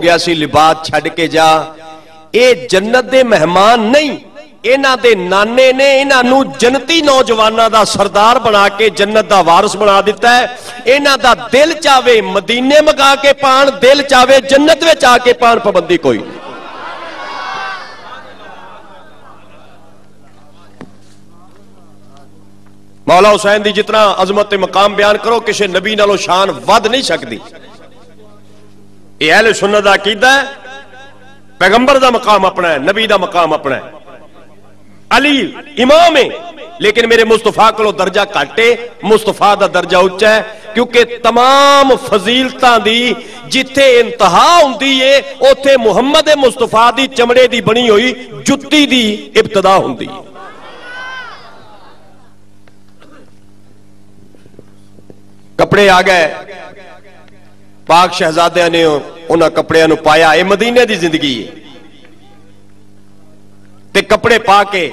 ਗਿਆ ਸੀ ਲਿਬਾਸ ਛੱਡ ਕੇ ਜਾ ਇਹ ਜੰਨਤ ਦੇ ਮਹਿਮਾਨ ਨਹੀਂ ਇਹਨਾਂ ਦੇ ਨਾਨੇ ਨੇ ਇਹਨਾਂ ਨੂੰ ਜਨਤੀ ਨੌਜਵਾਨਾਂ ਦਾ ਸਰਦਾਰ ਬਣਾ ਕੇ ਜੰਨਤ ਦਾ ਵਾਰਿਸ ਬਣਾ ਦਿੱਤਾ ਹੈ ਇਹਨਾਂ ਦਾ ਦਿਲ ਚਾਵੇ ਮਦੀਨੇ ਮਗਾ ਕੇ ਪਾਣ ਦਿਲ ਚਾਵੇ ਜੰਨਤ ਵਿੱਚ ਆ ਕੇ ਪਾਣ ਪਾਬੰਦੀ ਕੋਈ ਨਹੀਂ ਮੌਲਾ ਹੁਸੈਨ ਦੀ ਜਿਤਨਾ ਅਜ਼ਮਤ ਤੇ ਮਕਾਮ ਬਿਆਨ ਕਰੋ ਕਿਸੇ ਨਬੀ ਨਾਲੋਂ ਸ਼ਾਨ ਵੱਧ ਨਹੀਂ ਸਕਦੀ یہ اہل سنت دا عقیدہ ہے۔ پیغمبر دا مقام اپنا ہے، نبی دا مقام اپنا ہے۔ علی امام ہے، لیکن میرے مصطفیٰ کلو درجہ کٹے مصطفیٰ دا درجہ اچھا ہے، کیونکہ تمام فضیلتاں دی جتے انتہا ہوندی ہے، اوتھے محمد مصطفیٰ دی چمڑے دی بنی ہوئی جتی دی ابتدا ہوں دی کپڑے آگئے ਪਾਕ ਸ਼ਹਿਜ਼ਾਦਿਆਂ ਨੇ ਉਹਨਾਂ ਕੱਪੜਿਆਂ ਨੂੰ ਪਾਇਆ। ਇਹ ਮਦੀਨੇ ਦੀ ਜ਼ਿੰਦਗੀ ਹੈ। ਤੇ ਕੱਪੜੇ ਪਾ ਕੇ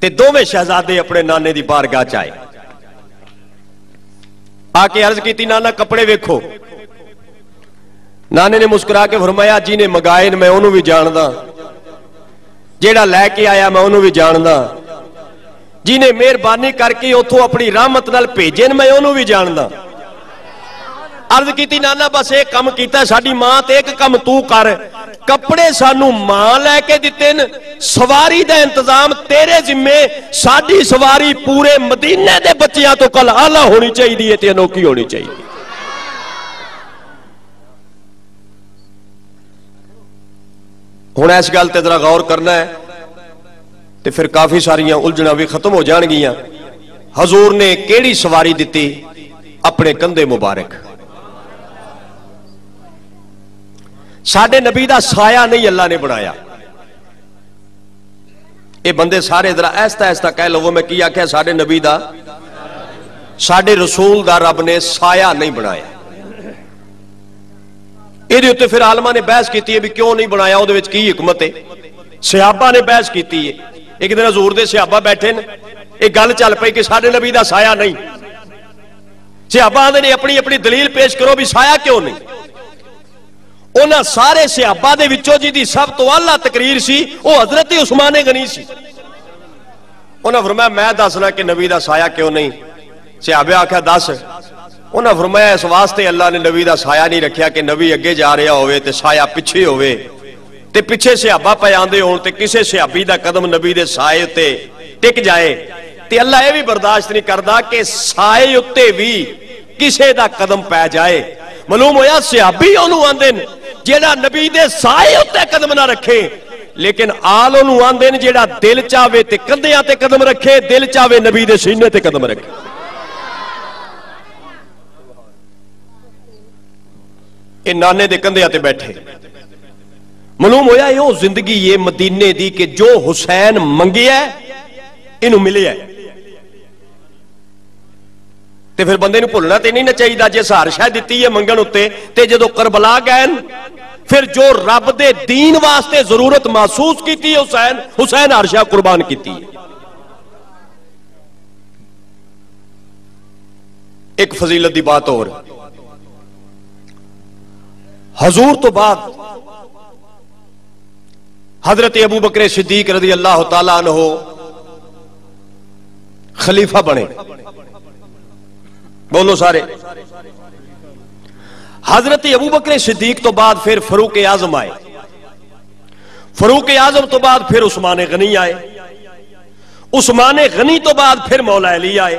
ਤੇ ਦੋਵੇਂ ਸ਼ਹਿਜ਼ਾਦੇ ਆਪਣੇ ਨਾਨੇ ਦੀ ਬਾਰਗਾਹ ਚ ਆਏ। ਆ ਕੇ ਅਰਜ਼ ਕੀਤੀ, ਨਾਨਾ, ਕੱਪੜੇ ਵੇਖੋ। ਨਾਨੇ ਨੇ ਮੁਸਕਰਾ ਕੇ ਫਰਮਾਇਆ ਜਿਹਨੇ ਮਗਾਏ ਨੇ, ਮੈਂ ਉਹਨੂੰ ਵੀ ਜਾਣਦਾ। ਜਿਹੜਾ ਲੈ ਕੇ ਆਇਆ, ਮੈਂ ਉਹਨੂੰ ਵੀ ਜਾਣਦਾ। ਜਿਹਨੇ ਮਿਹਰਬਾਨੀ ਕਰਕੇ ਉੱਥੋਂ ਆਪਣੀ ਰਹਿਮਤ ਨਾਲ ਭੇਜੇ ਨੇ, ਮੈਂ ਉਹਨੂੰ ਵੀ ਜਾਣਦਾ। عرض کیتی، نانا، بس ایک کم کیتا ہے ساڑی ماں تے ایک کم تو کر۔ کپڑے سانو ماں لے کے دیتے سواری دا انتظام تیرے ذمہ ساڑی سواری پورے مدینے دے بچیاں تو کل آلہ ہونی چاہی دیئے تے انوکی ہونی چاہی دیئے ہونا اس گل تے ذرا غور کرنا ہے، تے پھر کافی ساریاں الجھنا بھی ختم ہو جان گیاں۔ حضور نے کیڑی سواری دیتی اپنے کندھے مبارک۔ سڈے نبی دا سایہ نہیں اللہ نے بنایا۔ اے بندے سارے ذرا ایستا ایستا کہہ لو میں کیا کیا سارے نبی دا، ساڈے رسول دا رب نے سایہ نہیں بنایا۔ یہ پھر عالمہ نے بحث کیتی ہے بھی کیوں نہیں بنایا؟ وہ کی حکمت ہے؟ صحابہ نے بحث کیتی ہے۔ ایک دن حضور دے صحابہ بیٹھے نے یہ گل چل پئی کہ سارے نبی دا سایہ نہیں۔ صحابہ نے، اپنی اپنی دلیل پیش کرو بھی سایہ کیوں نہیں؟ انہاں سارے صحابہ دے وچوں جی دی سب تو اللہ تقریر سی، او حضرت عثمان گنی سی۔ انہاں فرمایا، میں دسنا کہ نبی دا سایہ کیوں نہیں؟ صحابہ آکھا دس۔ انہاں فرمایا، اس واسطے اللہ نے نبی دا سایا نہیں رکھیا کہ نبی اگے جا رہا ہوئے تے سایہ پیچھے ہوئے۔ تے پیچھے صحابہ پہ آندے ہون تے کسے صحابی دا قدم نبی دے سائے تے ٹک جائے۔ تے اللہ یہ بھی برداشت نہیں کردا کہ سائے اتے بھی کسے دا قدم پہ جائے۔ ملوم ہویا صحابی انہوں آندے۔ جیڑا نبی دے سائے ہوتے قدم نہ رکھے، لیکن آلوں نو آندے جیڑا دل چاہوے تے کندیاں تے قدم رکھے، دل چاہوے نبی دے سینے تے قدم رکھے۔ اے نانے دے کندیاں تے بیٹھے۔ ملوم ہویا یہ زندگی یہ مدینے دی کہ جو حسین منگیا ہے، انہوں ملیا ہے۔ ਤੇ ਫਿਰ ਬੰਦੇ ਨੂੰ ਭੁੱਲਣਾ ਤੇ ਨਹੀਂ ਨਾ ਚਾਹੀਦਾ ਜੇ ਸਹਾਰ ਸ਼ਾਹ ਦਿੱਤੀ ਹੈ ਮੰਗਣ ਉੱਤੇ ਤੇ ਜਦੋਂ ਕਰਬਲਾ ਗਏ ਫਿਰ ਜੋ ਰੱਬ ਦੇ دین ਵਾਸਤੇ ਜ਼ਰੂਰਤ ਮਹਿਸੂਸ ਕੀਤੀ ਹੈ ਹੁਸੈਨ ਹੁਸੈਨ ਹਰਸ਼ਾ ਕੁਰਬਾਨ ਕੀਤੀ ਹੈ ਇੱਕ ਫਜ਼ੀਲਤ ਦੀ ਬਾਤ ਹੋਰ ਹਜ਼ੂਰ ਤੋਂ ਬਾਅਦ حضرت ابو بکر صدیق رضی اللہ تعالیٰ عنہ خلیفہ بنے بولو سارے۔ حضرت ابو بکر صدیق تو بعد پھر فروق اعظم آئے۔ فروق اعظم تو بعد پھر عثمان غنی آئے۔ عثمان غنی تو بعد پھر مولا علی آئے۔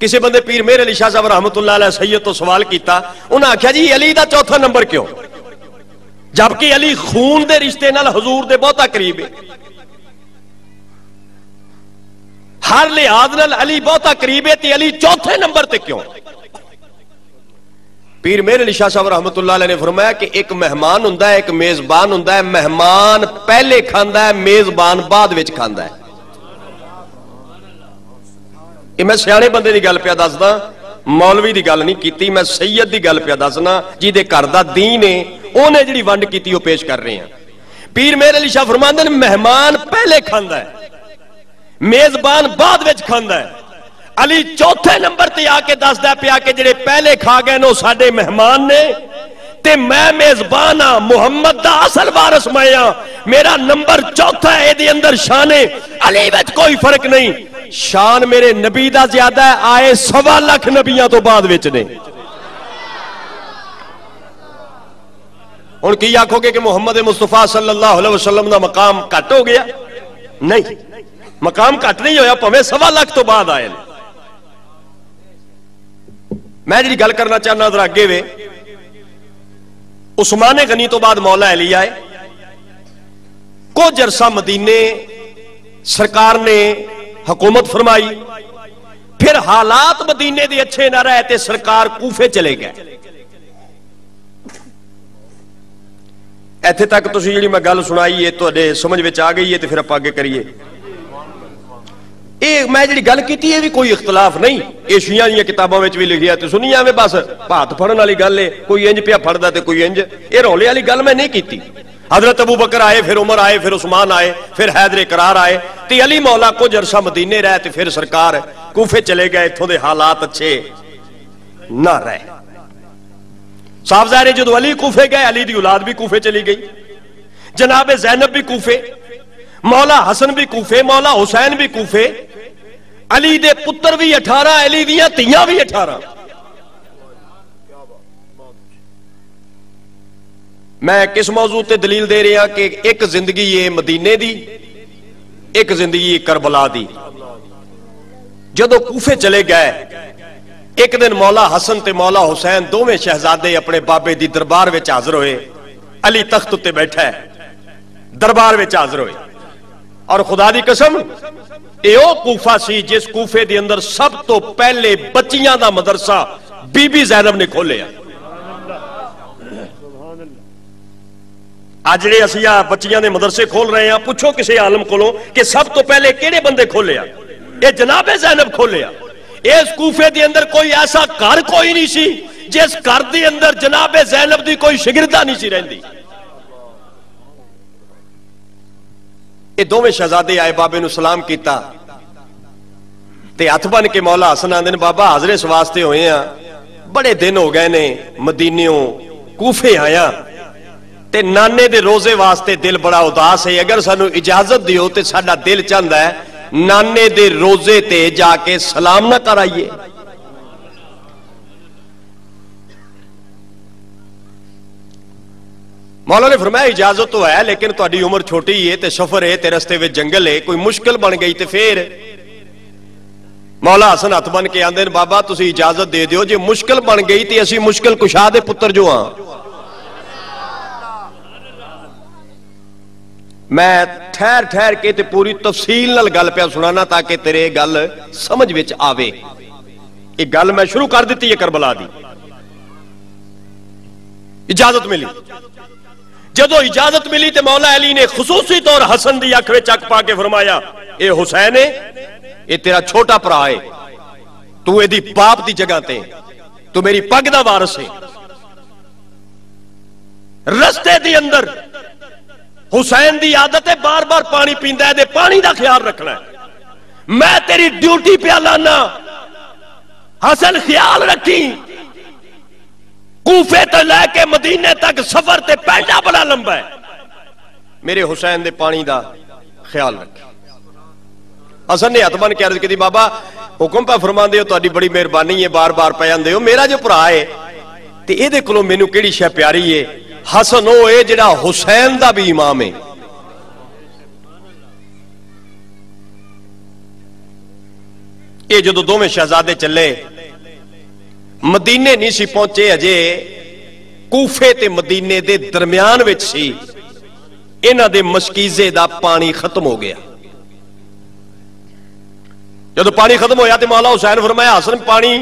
کسی بندے پیر میرے علی شاہ صاحب رحمت اللہ علیہ سید تو سوال کیتا، انہاں آکھیا جی علی دا چوتھا نمبر کیوں؟ جبکہ علی خون دے رشتے نال حضور دے بہتا قریب ہے۔ ہر لحاظ نال علی بہتا قریب ہے تے علی چوتھے نمبر تے کیوں؟ پیر میرے علی شاہ صاحب رحمتہ اللہ علیہ نے فرمایا کہ ایک مہمان ہوندا ہے، ایک میزبان ہوندا ہے، مہمان پہلے کھاندا ہے، میزبان بعد وچ کھاندا ہے۔ یہ میں سیانے بندے دی گل پیا دسدا، مولوی دی گل نہیں کیتی، میں سید دی گل پیا دسنا جی دے گھر دا دین ہے جڑی ونڈ کیتی، او پیش کر رہے ہیں۔ پیر میرے علی شاہ فرماندے نے مہمان پہلے کھاندا ہے۔ میزبان بعد وچ کھاندا ہے۔ علی چوتھے نمبر تے آ کے دسدا پیا کہ جڑے پہلے کھا گئے نو ساڈے مہمان نے، تے میں میزبان ہاں محمد دا اصل وارث میں ہاں۔ میرا نمبر چوتھا ہے دے اندر شان علی وچ کوئی فرق نہیں۔ شان میرے نبی دا زیادہ ہے، آئے سوا لاکھ نبیاں تو بعد وچ نے۔ ہن کی آکھو گے کہ محمد مصطفی صلی اللہ علیہ وسلم دا مقام کٹ ہو گیا؟ نہیں۔ ਮਕਾਮ ਘੱਟ ਨਹੀਂ ਹੋਇਆ ਭਾਵੇਂ ਸਵਾ ਲੱਖ ਤੋਂ ਬਾਅਦ ਆਏ ਨੇ ਮੈਂ ਜਿਹੜੀ ਗੱਲ ਕਰਨਾ ਚਾਹਨਾ ਜ਼ਰਾ ਅੱਗੇ ਵੇ ਉਸਮਾਨ ਗਨੀ ਤੋਂ ਬਾਅਦ ਮੌਲਾ ਅਲੀ ਆਏ ਕੁਝ ਅਰਸਾ ਮਦੀਨੇ ਸਰਕਾਰ ਨੇ ਹਕੂਮਤ ਫਰਮਾਈ ਫਿਰ ਹਾਲਾਤ ਮਦੀਨੇ ਦੇ ਅੱਛੇ ਨਾ ਰਹੇ ਤੇ ਸਰਕਾਰ ਕੂਫੇ ਚਲੇ ਗਏ ਇੱਥੇ ਤੱਕ ਤੁਸੀਂ ਜਿਹੜੀ ਮੈਂ ਗੱਲ ਸੁਣਾਈ ਏ ਤੁਹਾਡੇ ਸਮਝ ਵਿੱਚ ਆ ਗਈ ਏ ਤੇ ਫਿਰ ਆਪਾਂ ਅੱਗੇ ਕਰੀਏ ਇਹ ਮੈਂ ਜਿਹੜੀ ਗੱਲ ਕੀਤੀ ਇਹ ਵੀ ਕੋਈ ਇਖਤਲਾਫ ਨਹੀਂ ਇਹ ਸ਼ੀਆਂ ਦੀਆਂ ਕਿਤਾਬਾਂ ਵਿੱਚ ਵੀ ਲਿਖਿਆ ਤੇ ਸੁਣੀ ਜਾਵੇ ਬਸ ਭਾਤ ਫੜਨ ਵਾਲੀ ਗੱਲ ਏ ਕੋਈ ਇੰਜ ਪਿਆ ਫੜਦਾ ਤੇ ਕੋਈ ਇੰਜ ਇਹ ਰੌਲੇ ਵਾਲੀ ਗੱਲ ਮੈਂ ਨਹੀਂ ਕੀਤੀ ਹਜ਼ਰਤ ਅਬੂ ਬਕਰ ਆਏ ਫਿਰ ਉਮਰ ਆਏ ਫਿਰ ਉਸਮਾਨ ਆਏ ਫਿਰ ਹੈਦਰ ਕਰਾਰ ਆਏ ਤੇ ਅਲੀ ਮੌਲਾ ਕੁਝ ਅਰਸਾ ਮਦੀਨੇ ਰਹੇ ਤੇ ਫਿਰ ਸਰਕਾਰ ਕੂਫੇ ਚਲੇ ਗਏ ਇੱਥੋਂ ਦੇ ਹਾਲਾਤ ਅੱਛੇ ਨਾ ਰਹੇ ਸਾਫ ਜ਼ਾਹਿਰ ਹੈ ਜਦੋਂ ਅਲੀ ਕੂਫੇ ਗਏ ਅਲੀ ਦੀ ਔਲਾਦ ਵੀ ਕੂਫੇ ਚਲੀ مولا حسن بھی کوفے، مولا حسین بھی کوفے۔ علی دے پتر بھی اٹھارہ، علی دیاں تیاں بھی اٹھارہ۔ میں کس موضوع تے دلیل دے رہا کہ ایک زندگی یہ مدینے دی، ایک زندگی کربلا دی۔ جدو کوفے چلے گئے، ایک دن مولا حسن تے مولا حسین دوویں شہزادے اپنے بابے دی دربار وے حاضر ہوئے۔ علی تخت تے بیٹھا ہے، دربار وے حاضر ہوئے۔ اور خدا دی قسم اے او کوفہ سی جس کوفے دی اندر سب تو پہلے بچیاں دا مدرسہ بی بی زینب نے کھولے ہیں۔ آج لے اسی بچیاں دے مدرسے کھول رہے ہیں، پوچھو کسی عالم کھولو کہ سب تو پہلے کیڑے بندے کھولیا اے جناب زینب کھولیا اس کوفے دے اندر کوئی ایسا کار کوئی نہیں سی، جس کار دے اندر جناب زینب دی کوئی شگردہ نہیں سی رہن دی یہ دونوں شہزادے آئے بابے نو سلام کیتا۔ تے ہاتھ بن کے مولا حسن آدھے بابا حضرے سواستے ہوئے ہاں۔ بڑے دن ہو گئے نے، مدینیوں، کوفے آیا تے نانے دے روزے واسطے دل بڑا اداس ہے۔ اگر سنو اجازت دیو تے ساڈا دل چاہتا ہے، نانے دے روزے تے جا کے سلام نہ کرائیے۔ مولا نے فرمایا اجازت تو ہے، لیکن تہاڈی عمر چھوٹی ہے تے سفر ہے، تے رستے وچ جنگل ہے، کوئی مشکل بن گئی تے پھر مولا حسن ہاتھ بن کے آندے بابا تسی اجازت دے دیو جے مشکل بن گئی تے اسی مشکل کشا دے پتر جو ہاں۔ میں ٹھہر ٹھہر کے تے پوری تفصیل نال گل پیا سنانا تاکہ تیرے گل سمجھ وچ آوے۔ یہ گل میں شروع کر دیتی ہے کربلا دی۔ اجازت ملی۔ جدو اجازت ملی تے مولا علی نے خصوصی طور حسن دی اکھ چک اک پا کے فرمایا، اے حسین ہے اے تیرا چھوٹا بھرا ہے، تو اے دی باپ دی جگہ تے، تو میری پگ دا وارس ہے۔ رستے دی اندر حسین دی عادت ہے بار بار پانی پیندا ہے، دے پانی دا خیال رکھنا ہے۔ میں تیری ڈیوٹی پہ لانا، حسن خیال رکھی۔ کوفے تے لے کے مدینے تک سفر تے پہلا بڑا لمبا ہے۔ میرے حسین دے پانی دا خیال رکھے حسن نے ہاتھ بن عرض کی بابا، حکم پہ فرما دیو تہاڈی بڑی مہربانی ہے بار بار پہ آندے ہو۔ میرا جو بھرا ہے، تے اے دے کولوں مینوں کیڑی شے پیاری ہے؟ حسن او اے جڑا حسین دا بھی امام ہے۔ اے جدو دوویں شہزادے چلے مدینے نہیں سی پہنچے اجے۔ کوفے تے مدینے دے درمیان وچ سی۔ انہ دے مشکیزے دا پانی ختم ہو گیا۔ جدو پانی ختم ہویا تے مولا حسین فرمایا، حسن، پانی۔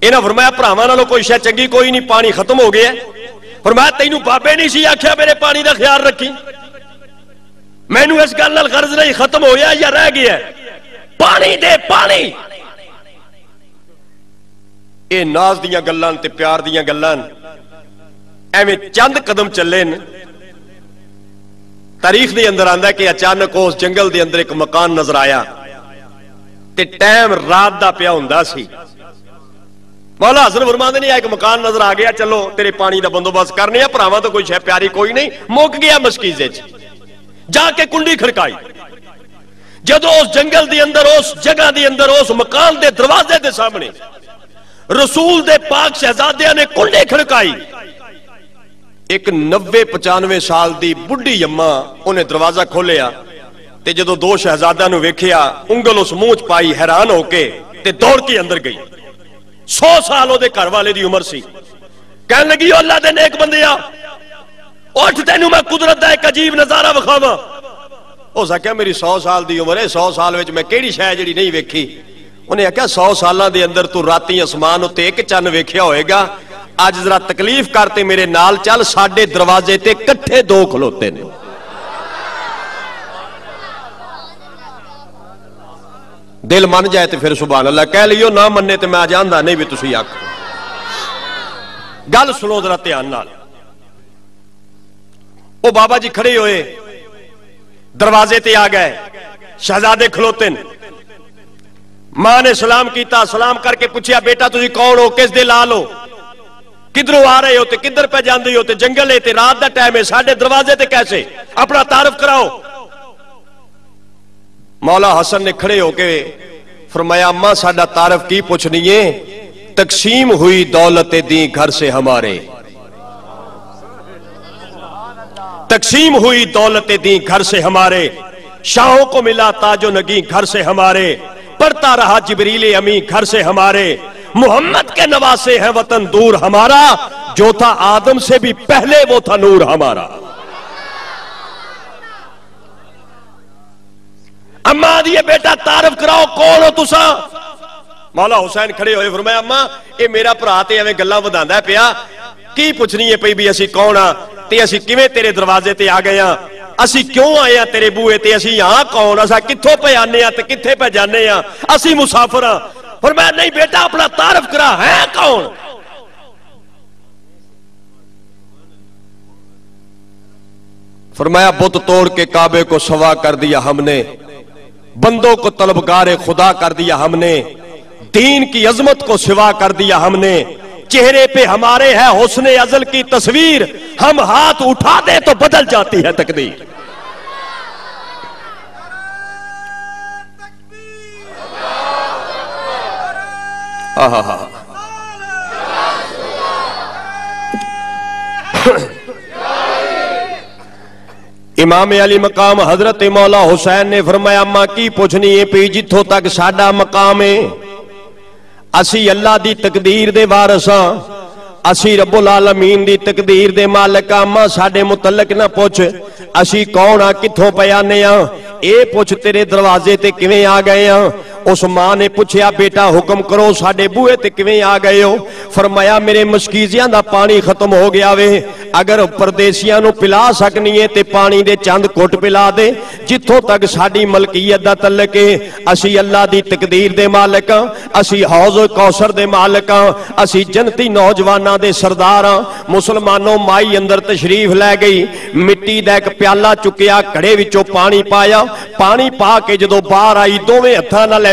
انہ فرمایا پراما نالو کوئی شہ چنگی کوئی نہیں، پانی ختم ہو گیا فرمایا تینو بابے نہیں سی، آکھیا میرے پانی دا خیال رکھی۔ میں نو اس گل غرض نہیں، ختم ہویا یا رہ گیا پانی دے، پانی۔ یہ ناز دیا گلان تے پیار دیا گلان ایویں چند قدم چلے تاریخ دے اندر آندا ہے کہ اچانک اس جنگل دے اندر ایک مکان نظر آیا تے ٹائم رات دا پیا ہوندا سی۔ مولا حسن فرماندے نے ایک مکان نظر آ گیا، چلو، تیرے پانی دا بندوبست کرنے ہیں بھراواں تو کوئی شے پیاری کوئی نہیں۔ مک گیا مشکیزے وچ جا کے کنڈی کھڑکائی۔ جدو اس جنگل دے اندر، اس جگہ دے اندر، اس مکان دے دروازے دے سامنے رسول دے پاک شہزادیاں نے کنڈے کھڑکائی۔ ایک نوے پچانوے سال دی بڑھی یمہ انہیں دروازہ کھولیا تے جدو دو شہزادہ نو ویکھیا، انگل اس موچ پائی حیران ہو کے تے دوڑ کے اندر گئی۔ سو سالوں دے گھر دی عمر سی۔ کہنے لگی اللہ دے نیک بندیا اٹھ تینوں میں قدرت دا ایک عجیب نظارہ وکھاواں۔ او سکیا میری سو سال دی عمر ہے، سو سال وچ میں کیڑی شے جڑی نہیں ویکھی۔ انہیں آخیا سو سالہ دے اندر تو راتی اسمان اتنے ایک چند ویکھیا ہوئے گا۔ اج ذرا تکلیف کرتے میرے نال چل ساڑھے دروازے تے کٹھے دو کھلوتے نے۔ دل من جائے تے پھر سبحان اللہ، کہہ لیو نہ مننے تے میں آ نہیں بھی تسی آکھ گل سنو ذرا دھیان نال۔ او بابا جی کھڑے ہوئے، دروازے تے آگئے گئے، شہزادے کھلوتے نے۔ ماں نے سلام کیتا، سلام کر کے پوچھیا، بیٹا تجھے کون ہو؟ کس دے لالو کدھر آ رہے ہوتے کدھر پہ جاندے ہو ہوتے جنگل لیتے رات دا ٹائم ہے ساڑھے دروازے تے کیسے؟ اپنا تعرف کراؤ۔ مولا حسن نے کھڑے ہو کے فرمایا، اماں ساڑھا تعرف کی پوچھنی ہے؟ تقسیم ہوئی دولت دی گھر سے ہمارے۔ تقسیم ہوئی دولت دی گھر سے ہمارے۔ شاہوں کو ملا تاج و نگی گھر سے ہمارے۔ پڑھتا رہا جبریل امی گھر سے ہمارے۔ محمد کے نواسے ہیں وطن دور ہمارا۔ جو تھا آدم سے بھی پہلے وہ تھا نور ہمارا۔ اما دیئے بیٹا تعرف کراؤ، کون ہو تسا مولا حسین کھڑے ہوئے فرمائے، اما اے میرا پرا تے اویں گلاں ہے پیا۔ کی پچھنی ہے پی بھی، اسی کون ہاں؟ تے اسی کیویں تیرے دروازے تے آگئے ہیں اسی کیوں آئے ہیں تیرے بوئے تھے اسی یہاں کون اسا کتھوں پہ آنے ہیں کتھے پہ جانے ہیں اسی مسافراں فرمایا نہیں بیٹا اپنا تعرف کرا ہے کون فرمایا بت توڑ کے کعبے کو سوا کر دیا ہم نے بندوں کو طلبگار خدا کر دیا ہم نے دین کی عظمت کو سوا کر دیا ہم نے چہرے پہ ہمارے ہے حسن ازل کی تصویر، ہم ہاتھ اٹھا دیں تو بدل جاتی ہے تقدیر۔ ہاں ہاں امام علی مقام حضرت مولا حسین نے فرمایا، ماں کی پوچھنی ہے پی جتھو تک ساڈا مقام ہے؟ ਅਸੀਂ ਅੱਲਾ ਦੀ ਤਕਦੀਰ ਦੇ ਵਾਰਸ ਹਾਂ। ਅਸੀਂ ਰੱਬੁਲ ਆਲਮੀਨ ਦੀ ਤਕਦੀਰ ਦੇ ਮਾਲਕ ਆ ਮਾ ਸਾਡੇ ਮੁਤਲਕ ਨਾ ਪੁੱਛ, ਅਸੀਂ ਕੌਣ ਆ, ਕਿੱਥੋਂ ਪਿਆ ਨੇ ਆ? ਇਹ ਪੁੱਛ ਤੇਰੇ ਦਰਵਾਜ਼ੇ ਤੇ ਕਿਵੇਂ ਆ ਗਏ ਆ? اس ماں نے پوچھیا، بیٹا، حکم کرو، ساڈے بوئے تے آ گئے ہو؟ فرمایا، میرے مسکیزیاں دا پانی ختم ہو گیا وے۔ اگر پردیسیاں نو پلا سکنی تے پانی دے چند کوٹ پلا دے، جتھوں تک ساڈی ملکیت دا تعلق اسی اللہ دی تقدیر دے مالک ہاں اسی حوض کوثر دے مالک ہاں، اسی جنتی نوجواناں دے سردار ہاں۔ مسلمانوں مائی اندر تشریف لے گئی، مٹی دا ایک پیالہ چکیا کڑے وچوں پانی پایا۔ پانی پا کے جدو باہر آئی، دوویں ہتھاں نال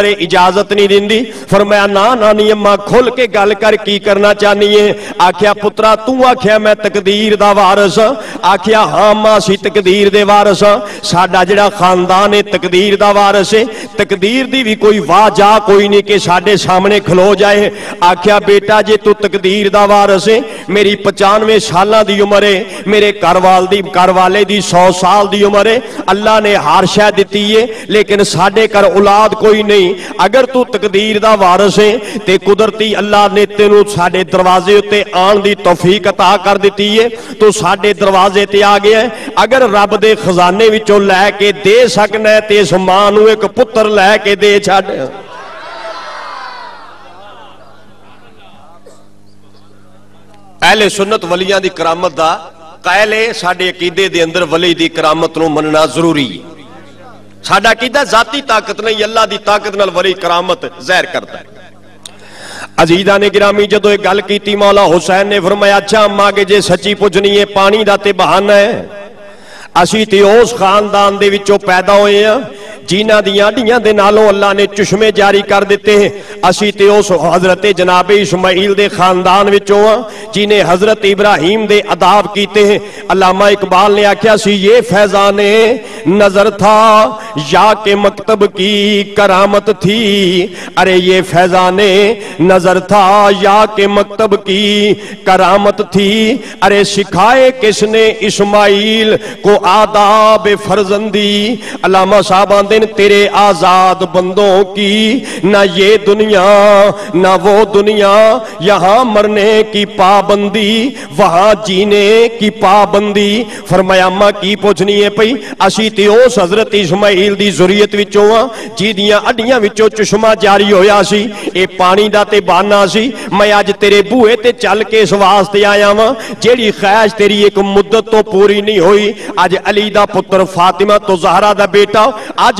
مرے اجازت نہیں دندی فرمایا نا نانی اماں، کھل کے گل کر، کی کرنا چاہنی ہے؟ آکھیا، پترا، تو آکھیا، میں تقدیر دا وارث ہاں۔ آکھیا ہاں ماں سی تقدیر دے وارث ہاں۔ ساڈا جڑا خاندان تقدیر دا وارث ہے۔ تقدیر دی بھی کوئی واہ جا کوئی نہیں کہ ساڈے سامنے کھلو جائے۔ آکھیا، بیٹا، جے تو تقدیر دا وارث ہے، میری پچانوے سالاں دی عمر ہے۔ میرے گھر والدی گھر والے دی 100 سال دی عمر ہے۔ اللہ نے ہر شے دتی ہے، لیکن ساڈے گھر اولاد کوئی نہیں۔ اگر تو تقدیر دا وارث ہے تے قدرتی اللہ نے تینوں ساڈے دروازے اتے آن دی توفیق عطا کر دتی ہے، تو ساڈے دروازے تے آ ہے۔ اگر رب دے خزانے وچوں لے کے دے سکنا ہے، تے اس ایک پتر لے کے دے چھڈ۔ اہل سنت ولیاں دی کرامت دا قائل ہے عقیدے دے اندر ولی دی کرامت نو مننا ضروری ہے۔ ساڈا کیدا ذاتی طاقت نہیں، اللہ دی طاقت نال ولی کرامت زہر کرتا ہے۔ عزیزہ نے گرامی، جدو ایک گل کیتی مولا حسین نے فرمایا اچھا اماں کے جے سچی پوجنی ہے، پانی دا تے بہانہ ہے۔ اسی تے اس خاندان دے وچوں پیدا ہوئے ہیں۔ جینا دیاں ڈیاں دے نالوں اللہ نے چشمے جاری کر دیتے ہیں۔ اسی تے اس حضرت جناب اسماعیل دے خاندان وچوں ہاں حضرت ابراہیم دے عداب کیتے ہیں۔ علامہ اقبال نے آکھیا سی، یہ فیضان نظر تھا، یا کہ مکتب کی کرامت تھی۔ ارے، یہ فیضان نظر تھا، یا کہ مکتب کی کرامت تھی۔ ارے، سکھائے کس نے اسماعیل کو آداب فرزندی؟ علامہ صاحب آندے دن تیرے آزاد بندوں کی، نہ یہ دنیا، نہ وہ دنیا۔ یہاں مرنے کی پابندی، وہاں جینے کی پابندی۔ فرمایا کی پوچھنی پئی؟ اسی تیوس حضرت اسماعیل دی ذریت وچوں ہاں، جی دیاں اڈیاں وچوں چشمہ جاری ہویا سی۔ اے پانی دا تے بہانا سی۔ میں اج تیرے بوئے تے چل کے اس واسطے آیا ہاں جیڑی خواہش تیری ایک مدت تو پوری نہیں ہوئی اج علی دا پتر فاطمہ تو زہرا دا بیٹا۔ اج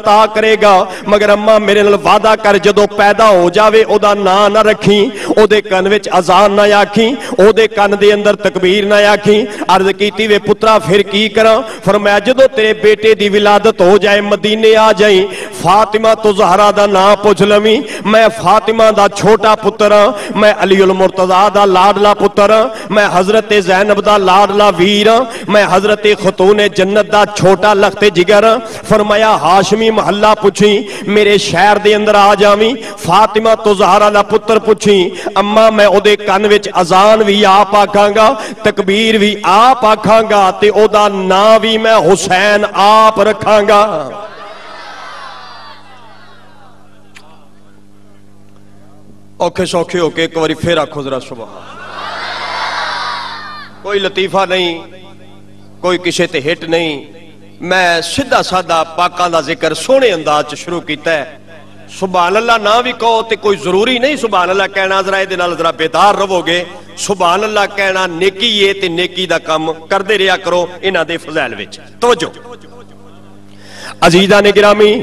عطا کرے گا۔ مگر اماں میرے نال وعدہ کر جدو پیدا ہو جاوے او دا نام نہ رکھیں او دے کن وچ نہ آکھیں او دے کن دے اندر تکبیر نہ آکھیں عرض کیتی وے پترا، پھر کی کراں؟ فرمایا، جدوں تیرے بیٹے دی ولادت ہو جائے، مدینے آ جائیں، فاطمہ تو زہرا دا نام پوچھ لویں۔ میں فاطمہ دا چھوٹا پتر ہاں میں علی المرتضی دا لاڈلا پتر ہاں، میں حضرت زینب دا لاڈلا ویر ہاں میں حضرت خطون جنت دا چھوٹا لخت جگر ہاں۔ فرمایا، ہاشمی محلہ پوچھیں، میرے شہر دے اندر آ جاویں، فاطمہ تو زہرہ دا پتر پوچھیں اماں میں اودے کن وچ اذان وی آپ آکھاں گا، تکبیر وی آپ آکھاں گا، تے او دا نام میں حسین آپ رکھاں گا۔ اوکھے سوکھے ہو ایک واری پھر آکھو ذرا کوئی لطیفہ نہیں، کوئی کسے تے ہٹ نہیں۔ میں صدہ صدہ پاکاں دا ذکر سونے انداز شروع کیتا ہے۔ سبحان اللہ نہ بھی کہو تے کوئی ضروری نہیں سبحان اللہ کہنا، ذرا دے ذرا بیدار رہو گے۔ سبحان اللہ کہنا، نیکی ہے تے نیکی دا کم کردے ریا کرو انہ دے فضائل ویچ توجہ۔ عزیزہ نگرامی،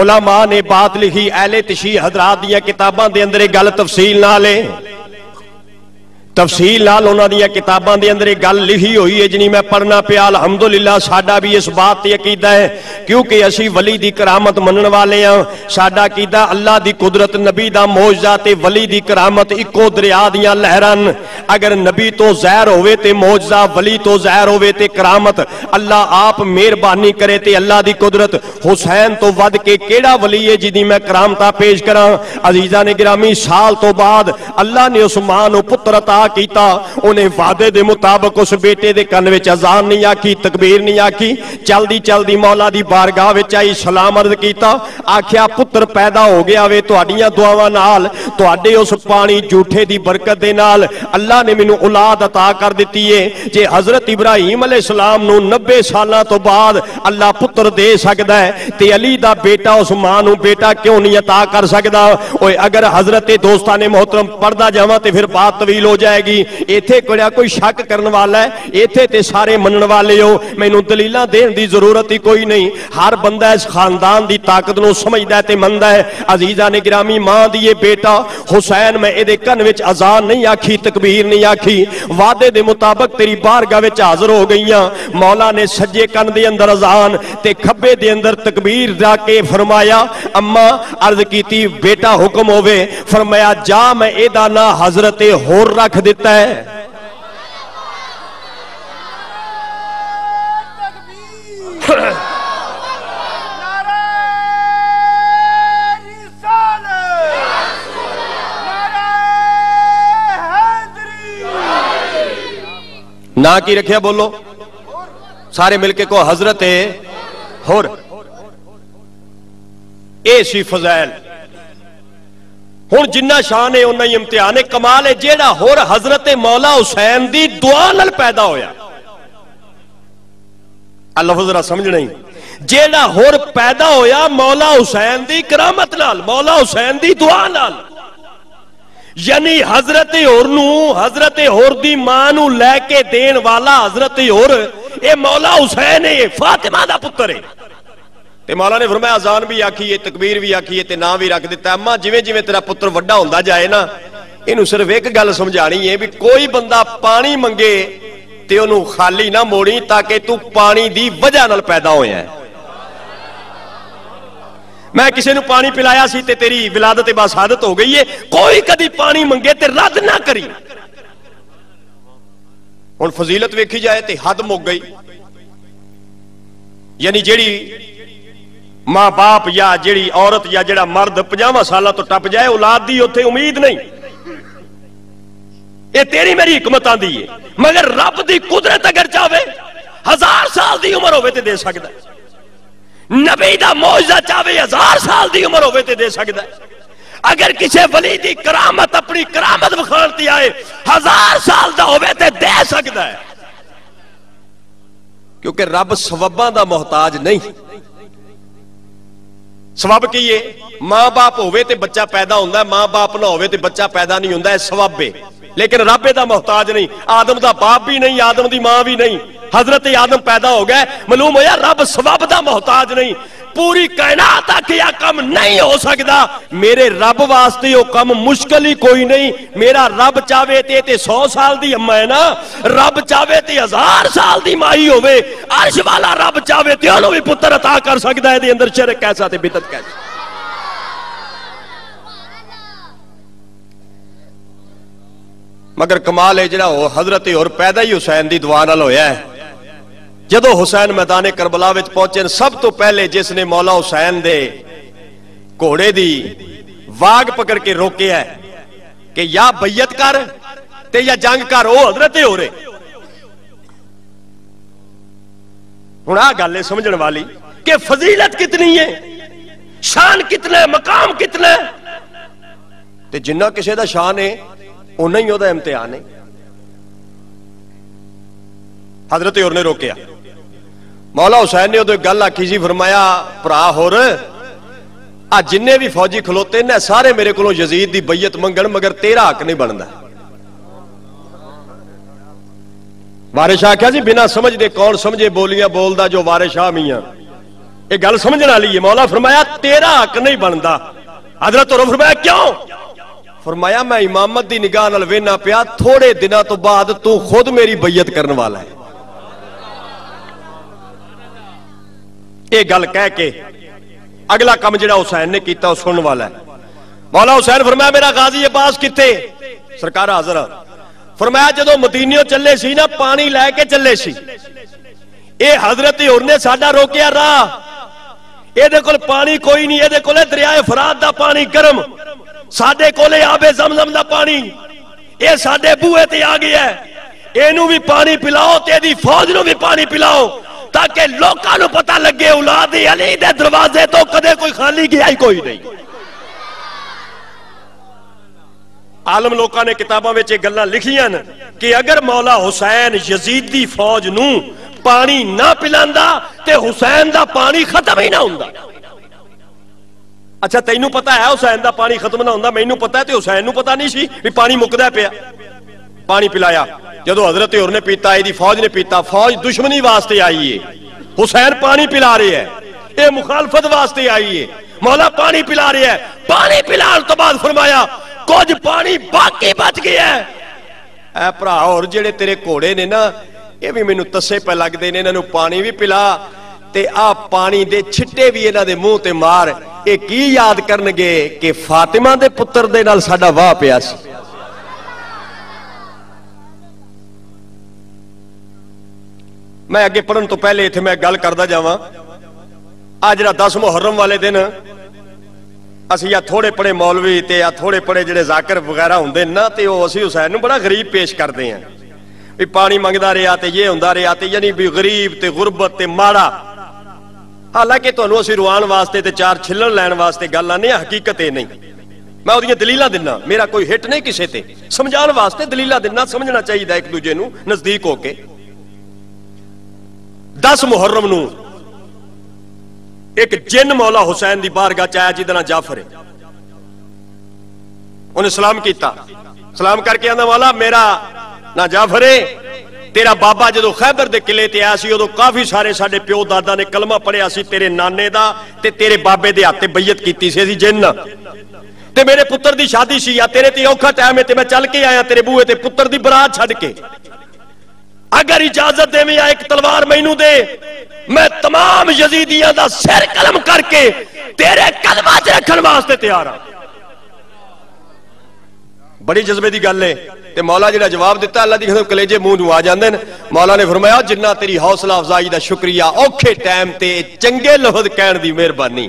علماء نے بات لکھی، اہل تشیح حضرات دیا کتاباں دے اندر گل تفصیل نہ لے تفصیل لال انہوں دیا کتاباں دے اندر گل لکھی ہوئی ہے جنہیں میں پڑھنا پیا الحمدللہ ساڈا بھی اس بات تے ہے کیونکہ اسی ولی دی کرامت منن والے ہاں ساڈا عقیدہ اللہ دی قدرت نبی دا معجزہ تے ولی دی کرامت اکو دریا دیاں لہرن اگر نبی تو زہر ہوئے تے معجزہ ولی تو زہر ہوئے تے کرامت اللہ آپ مہربانی کرے تے اللہ دی قدرت حسین تو ود کے کیڑا ولی ہے جنہیں میں کرامتا پیش کراں عزیزہ نے گرامی سال تو بعد اللہ نے عثمان و پترتا کیتا۔ انہیں وعدے دے مطابق اس بیٹے دے کن وچ نہیں آکی تکبیر نہیں آکی چلدی چلدی مولا دی بارگاہ وچ آئی سلام عرض کیتا۔ آکھیا، پتر پیدا ہو گیا وے، تہاڈیاں دعاواں نال، تہاڈے اس پانی جھوٹے دی برکت دے نال اللہ نے مینوں اولاد عطا کر دیتی ہے۔ جے حضرت ابراہیم علیہ السلام نو 90 سالاں تو بعد اللہ پتر دے سکتا ہے، تے علی دا بیٹا، اس ماں نو بیٹا کیوں نہیں عطا کر سکدا؟ اگر حضرت دوستاں نے محترم پردہ جاواں تے پھر بات طویل ہو جائے۔ جائے گی ایتھے کڑیا کوئی شک کرن والا ہے ایتھے تے سارے منن والے ہو مینوں دلیلاں دین دی ضرورت ہی کوئی نہیں ہر بندہ اس خاندان دی طاقت نو سمجھدا ہے تے مندا ہے عزیزاں نے ماں دی بیٹا حسین میں اے کن وچ نہیں آکھی تکبیر نہیں آکھی وعدے دے مطابق تیری بارگاہ وچ حاضر ہو گئی گئیاں مولا نے سجے کن دے اندر ازان تے کھبے دے اندر تکبیر دا کے فرمایا اماں عرض کیتی بیٹا حکم ہوئے فرمایا جا میں اے دا نا حضرت ہور رکھ دیتا ہے۔ نا کی رکھیا بولو۔ سارے ملکے کو حضرت ہور۔ اے سی فضائل۔ ہوں جنہ شان ہے انہیں امتحان جیڑا ہور حضرت مولا حسین دی دعا نل پیدا ہویا۔ اللہ ذرا سمجھنا ہی جیڑا ہور پیدا ہویا مولا حسین دی کرامت نال، مولا حسین دی دعا لال یعنی حضرت اور نو، حضرت اور دی ماں نو لے کے دین والا حضرت اور اے مولا حسین ہے فاطمہ دا پتر ہے۔ ਤੇ ਮੌਲਾ ਨੇ ਫਰਮਾਇਆ ਅਜ਼ਾਨ ਵੀ ਆਖੀ ਹੈ ਤਕਬੀਰ ਵੀ ਆਖੀ ਹੈ ਤੇ ਨਾਂ ਵੀ ਰੱਖ ਦਿੱਤਾ ਅੰਮਾ ਜਿਵੇਂ ਜਿਵੇਂ ਤੇਰਾ ਪੁੱਤਰ ਵੱਡਾ ਹੁੰਦਾ ਜਾਏ ਨਾ ਇਹਨੂੰ ਸਿਰਫ ਇੱਕ ਗੱਲ ਸਮਝਾਣੀ ਹੈ ਵੀ ਕੋਈ ਬੰਦਾ ਪਾਣੀ ਮੰਗੇ ਤੇ ਉਹਨੂੰ ਖਾਲੀ ਨਾ ਮੋੜੀ ਤਾਂ ਕਿ ਤੂੰ ਪਾਣੀ ਦੀ ਵਜ੍ਹਾ ਨਾਲ ਪੈਦਾ ਹੋਇਆ ਹੈ ਮੈਂ ਕਿਸੇ ਨੂੰ ਪਾਣੀ ਪਿਲਾਇਆ ਸੀ ਤੇ ਤੇਰੀ ਵਿਲਾਦਤ ਬਾਸਾਦਤ ਹੋ ਗਈ ਏ ਕੋਈ ਕਦੀ ਪਾਣੀ ਮੰਗੇ ਤੇ ਰੱਦ ਨਾ ਕਰੀ ਹੁਣ ਫਜ਼ੀਲਤ ਵੇਖੀ ਜਾਏ ਤੇ ਹੱਦ ਮੁੱਕ ਗਈ ਯਾਨੀ ماں باپ یا جڑی عورت یا جڑا مرد پنجاواں سالہ تو ٹپ جائے، اولاد دی ہوتے امید نہیں۔ اے تیری میری حکمت آن دیئے مگر رب دی قدرت اگر چاہے ہزار سال دی عمر ہوئے تے دے سکتا ہے۔ نبی دا موجزہ چاہے ہزار سال دی عمر ہوئے تے دے سکتا ہے۔ اگر کسے ولی دی کرامت، اپنی کرامت بخارتی آئے، ہزار سال دا ہوئے تے دے سکتا ہے۔ کیونکہ رب سبباں دا محتاج نہیں۔ ہے ਸਵੱਬ ਕੀ ਏ ਮਾਂ-ਬਾਪ ਹੋਵੇ ਤੇ ਬੱਚਾ ਪੈਦਾ ਹੁੰਦਾ ਮਾਂ-ਬਾਪ ਨਾ ਹੋਵੇ ਤੇ ਬੱਚਾ ਪੈਦਾ ਨਹੀਂ ਹੁੰਦਾ ਇਹ ਸਵੱਬ ਏ ਲੇਕਿਨ ਰੱਬ ਦਾ ਮੁਹਤਾਜ ਨਹੀਂ ਆਦਮ ਦਾ ਬਾਪ ਵੀ ਨਹੀਂ ਆਦਮ ਦੀ ਮਾਂ ਵੀ ਨਹੀਂ ਹਜ਼ਰਤ ਆਦਮ ਪੈਦਾ ਹੋ ਗਏ ਮਾਲੂਮ ਹੋਇਆ ਰੱਬ ਸਵੱਬ ਦਾ ਮੁਹਤਾਜ ਨਹੀਂ پوری کائنات آکھیا کم نہیں ہو سکتا۔ میرے رب واسطے ہو کم مشکل ہی کوئی نہیں۔ میرا رب چاہے تے تے سو سال دی ہم ہے نا۔ رب چاہے تے ہزار سال دی ماہی ہوئے۔ عرش والا رب چاہے تے انہوں بھی پتر عطا کر سکتا ہے۔ دے اندر شرک کیسا تے بیتت کیسا۔ مگر کمال ہے جڑا حضرت اور پیدا ہی حسین دی دعا لویا ہے۔ ਜਦੋਂ ਹੁਸੈਨ ਮੈਦਾਨੇ ਕਰਬਲਾ ਵਿੱਚ ਪਹੁੰਚੇ ਨੇ ਸਭ ਤੋਂ ਪਹਿਲੇ ਜਿਸ ਨੇ ਮੌਲਾ ਹੁਸੈਨ ਦੇ ਘੋੜੇ ਦੀ ਵਾਗ ਪਕੜ ਕੇ ਰੋਕਿਆ ਕਿ ਜਾਂ ਬਈਅਤ ਕਰ ਤੇ ਜਾਂ ਜੰਗ ਕਰ ਉਹ ਹਜ਼ਰਤ ਹੋਰੇ ਹੁਣ ਆ ਗੱਲ ਹੈ ਸਮਝਣ ਵਾਲੀ ਕਿ ਫਜ਼ੀਲਤ ਕਿਤਨੀ ਹੈ ਸ਼ਾਨ ਕਿਤਨਾ ਹੈ ਮਕਾਮ ਕਿਤਨਾ ਹੈ ਤੇ ਜਿੰਨਾ ਕਿਸੇ ਦਾ ਸ਼ਾਨ ਹੈ ਉਨਾ ਹੀ ਉਹਦਾ ਇਮਤਿਹਾਨ ਹੈ ਹਜ਼ਰਤ مولا حسین نے ادھر گل آکی جی فرمایا پرا ہور، آ جن بھی فوجی کھلوتے نے سارے میرے کو یزید دی بیعت منگن، مگر تیرا حق نہیں بنتا۔ وارش شاہ کیا جی بنا سمجھ دے کون سمجھے بولیاں بولتا جو وارش شاہ میاں۔ یہ گل سمجھنے والی ہے۔ مولا فرمایا، تیرا حق نہیں بنتا۔ حضرت اور فرمایا، کیوں؟ فرمایا، میں امامت دی نگاہ نال وینا پیا، تھوڑے دنوں تو بعد تو خود میری بیعت کرنے والا ہے۔ یہ گل کہہ کے اگلا کم جڑا حسین نے کیتا وہ والا ہے۔ مولا حسین فرمایا، میرا غازی عباس کتے سرکار حاضر، فرمایا جدو مدینیوں چلے سی نا، پانی لے کے چلے سی۔ اے حضرت اور نے ساڈا روکیا راہ۔ اے دے کول پانی کوئی نہیں اے دے کولے دریائے فرات دا پانی گرم۔ ساڈے کولے آب زمزم دا پانی۔ اے ساڈے بوئے تے آ گیا ہے۔ اینو بھی پانی پلاؤ تے دی فوج نو بھی پانی پلاؤ۔ تاکہ لوکاں نو پتہ لگے اولاد علی دے دروازے تو کدے کوئی خالی گیا ہی کوئی نہیں۔ عالم لوکاں نے کتاباں وچ یہ گلاں لکھیاں نا کہ اگر مولا حسین یزیدی فوج نو پانی نہ پلاندا تے حسین دا پانی ختم ہی نہ ہوندا۔ اچھا تینوں پتہ ہے حسین دا پانی ختم نہ ہوندا، مینوں پتہ ہے تے حسین نو پتہ نہیں سی پانی مکدا پیا۔ پانی پلایا۔ ਜਦੋਂ ਹਜ਼ਰਤ ਹੋਰ ਨੇ ਪੀਤਾ, ਇਹਦੀ ਫੌਜ ਨੇ ਪੀਤਾ, ਫੌਜ ਦੁਸ਼ਮਣੀ ਵਾਸਤੇ ਆਈ ਏ। ਹੁਸੈਨ ਪਾਣੀ ਪਿਲਾ ਰਿਹਾ ਹੈ। ਇਹ ਮੁਖਾਲਫਤ ਵਾਸਤੇ ਆਈ ਏ। ਮੌਲਾ ਪਾਣੀ ਪਿਲਾ ਰਿਹਾ ਹੈ। ਪਾਣੀ ਪਿਲਾਉਣ ਤੋਂ ਬਾਅਦ ਫਰਮਾਇਆ, ਕੁਝ ਪਾਣੀ ਬਾਕੀ ਬਚ ਗਿਆ ਐ ਭਰਾ, ਹੋਰ ਜਿਹੜੇ ਤੇਰੇ ਘੋੜੇ ਨੇ ਨਾ, ਇਹ ਵੀ ਮੈਨੂੰ ਤੱਸੇ ਪੈ ਲੱਗਦੇ ਨੇ, ਇਹਨਾਂ ਨੂੰ ਪਾਣੀ ਵੀ ਪਿਲਾ ਤੇ ਆ ਪਾਣੀ ਦੇ ਛਿੱਟੇ ਵੀ ਇਹਨਾਂ ਦੇ ਮੂੰਹ ਤੇ ਮਾਰ। ਇਹ ਕੀ ਯਾਦ ਕਰਨਗੇ ਕਿ ਫਾਤਿਮਾ ਦੇ ਪੁੱਤਰ ਦੇ ਨਾਲ ਸਾਡਾ ਵਾਹ ਪਿਆ ਸੀ। میں اگے پڑھن تو پہلے اتنے میں گل کرتا جاواں۔ آ جڑا دس محرم والے دن، اسی یا تھوڑے پڑے مولوی تے یا تھوڑے پڑے جڑے ذاکر وغیرہ ہوں نا تے او اسی حسین نو بڑا غریب پیش کردے ہیں۔ بھی پانی منگدا رہیا تے یہ ہوندا رہیا تے یعنی بھی غریب تے غربت تے ماڑا۔ حالانکہ تانوں اسی روان واسطے تے چار چھلن لین واسطے گل آنے حقیقت اے نہیں۔ میں اودیاں دلیلاں دینا میرا کوئی ہٹ نہیں کسے تے۔ سمجھان واسطے دلیلاں دینا سمجھنا چاہیے ایک دوجے نو نزدیک ہو کے۔ دس محرم نو۔ ایک جن مولا حسین دی بارگاہ چایا جی جدنا جعفر ہے۔ انہیں سلام کیتا۔ سلام کر کے آنا والا میرا نہ جعفر ہے۔ تیرا بابا جدو خیبر دے قلعے تے آیا سی، ادو کافی سارے ساڈے پیو دادا نے کلمہ پڑھیا سی، تیرے نانے دا تے تیرے بابے دے ہاتھ بیعت کیتی سی جن۔ تے میرے پتر دی شادی سی، یا تیرے تے اوکھا ٹائم تے میں چل کے آیا، تیرے بوئے تے پتر دی برات چھڈ کے۔ اگر اجازت دے میں ایک تلوار مینو دے۔ میں تمام یزیدیاں دا سر قلم کر کے تیرے قدمہ چ رکھن واسطے تیار ہاں۔ بڑی جذبے دی گل ہے۔ تے مولا جڑا جواب دیتا اللہ دی قسم کلیجے منہ نو آ جاندے مولا نے فرمایا، جنہ تیری حوصلہ افزائی دا شکریہ، اوکھے ٹائم تے چنگے لہد کہن دی مہربانی۔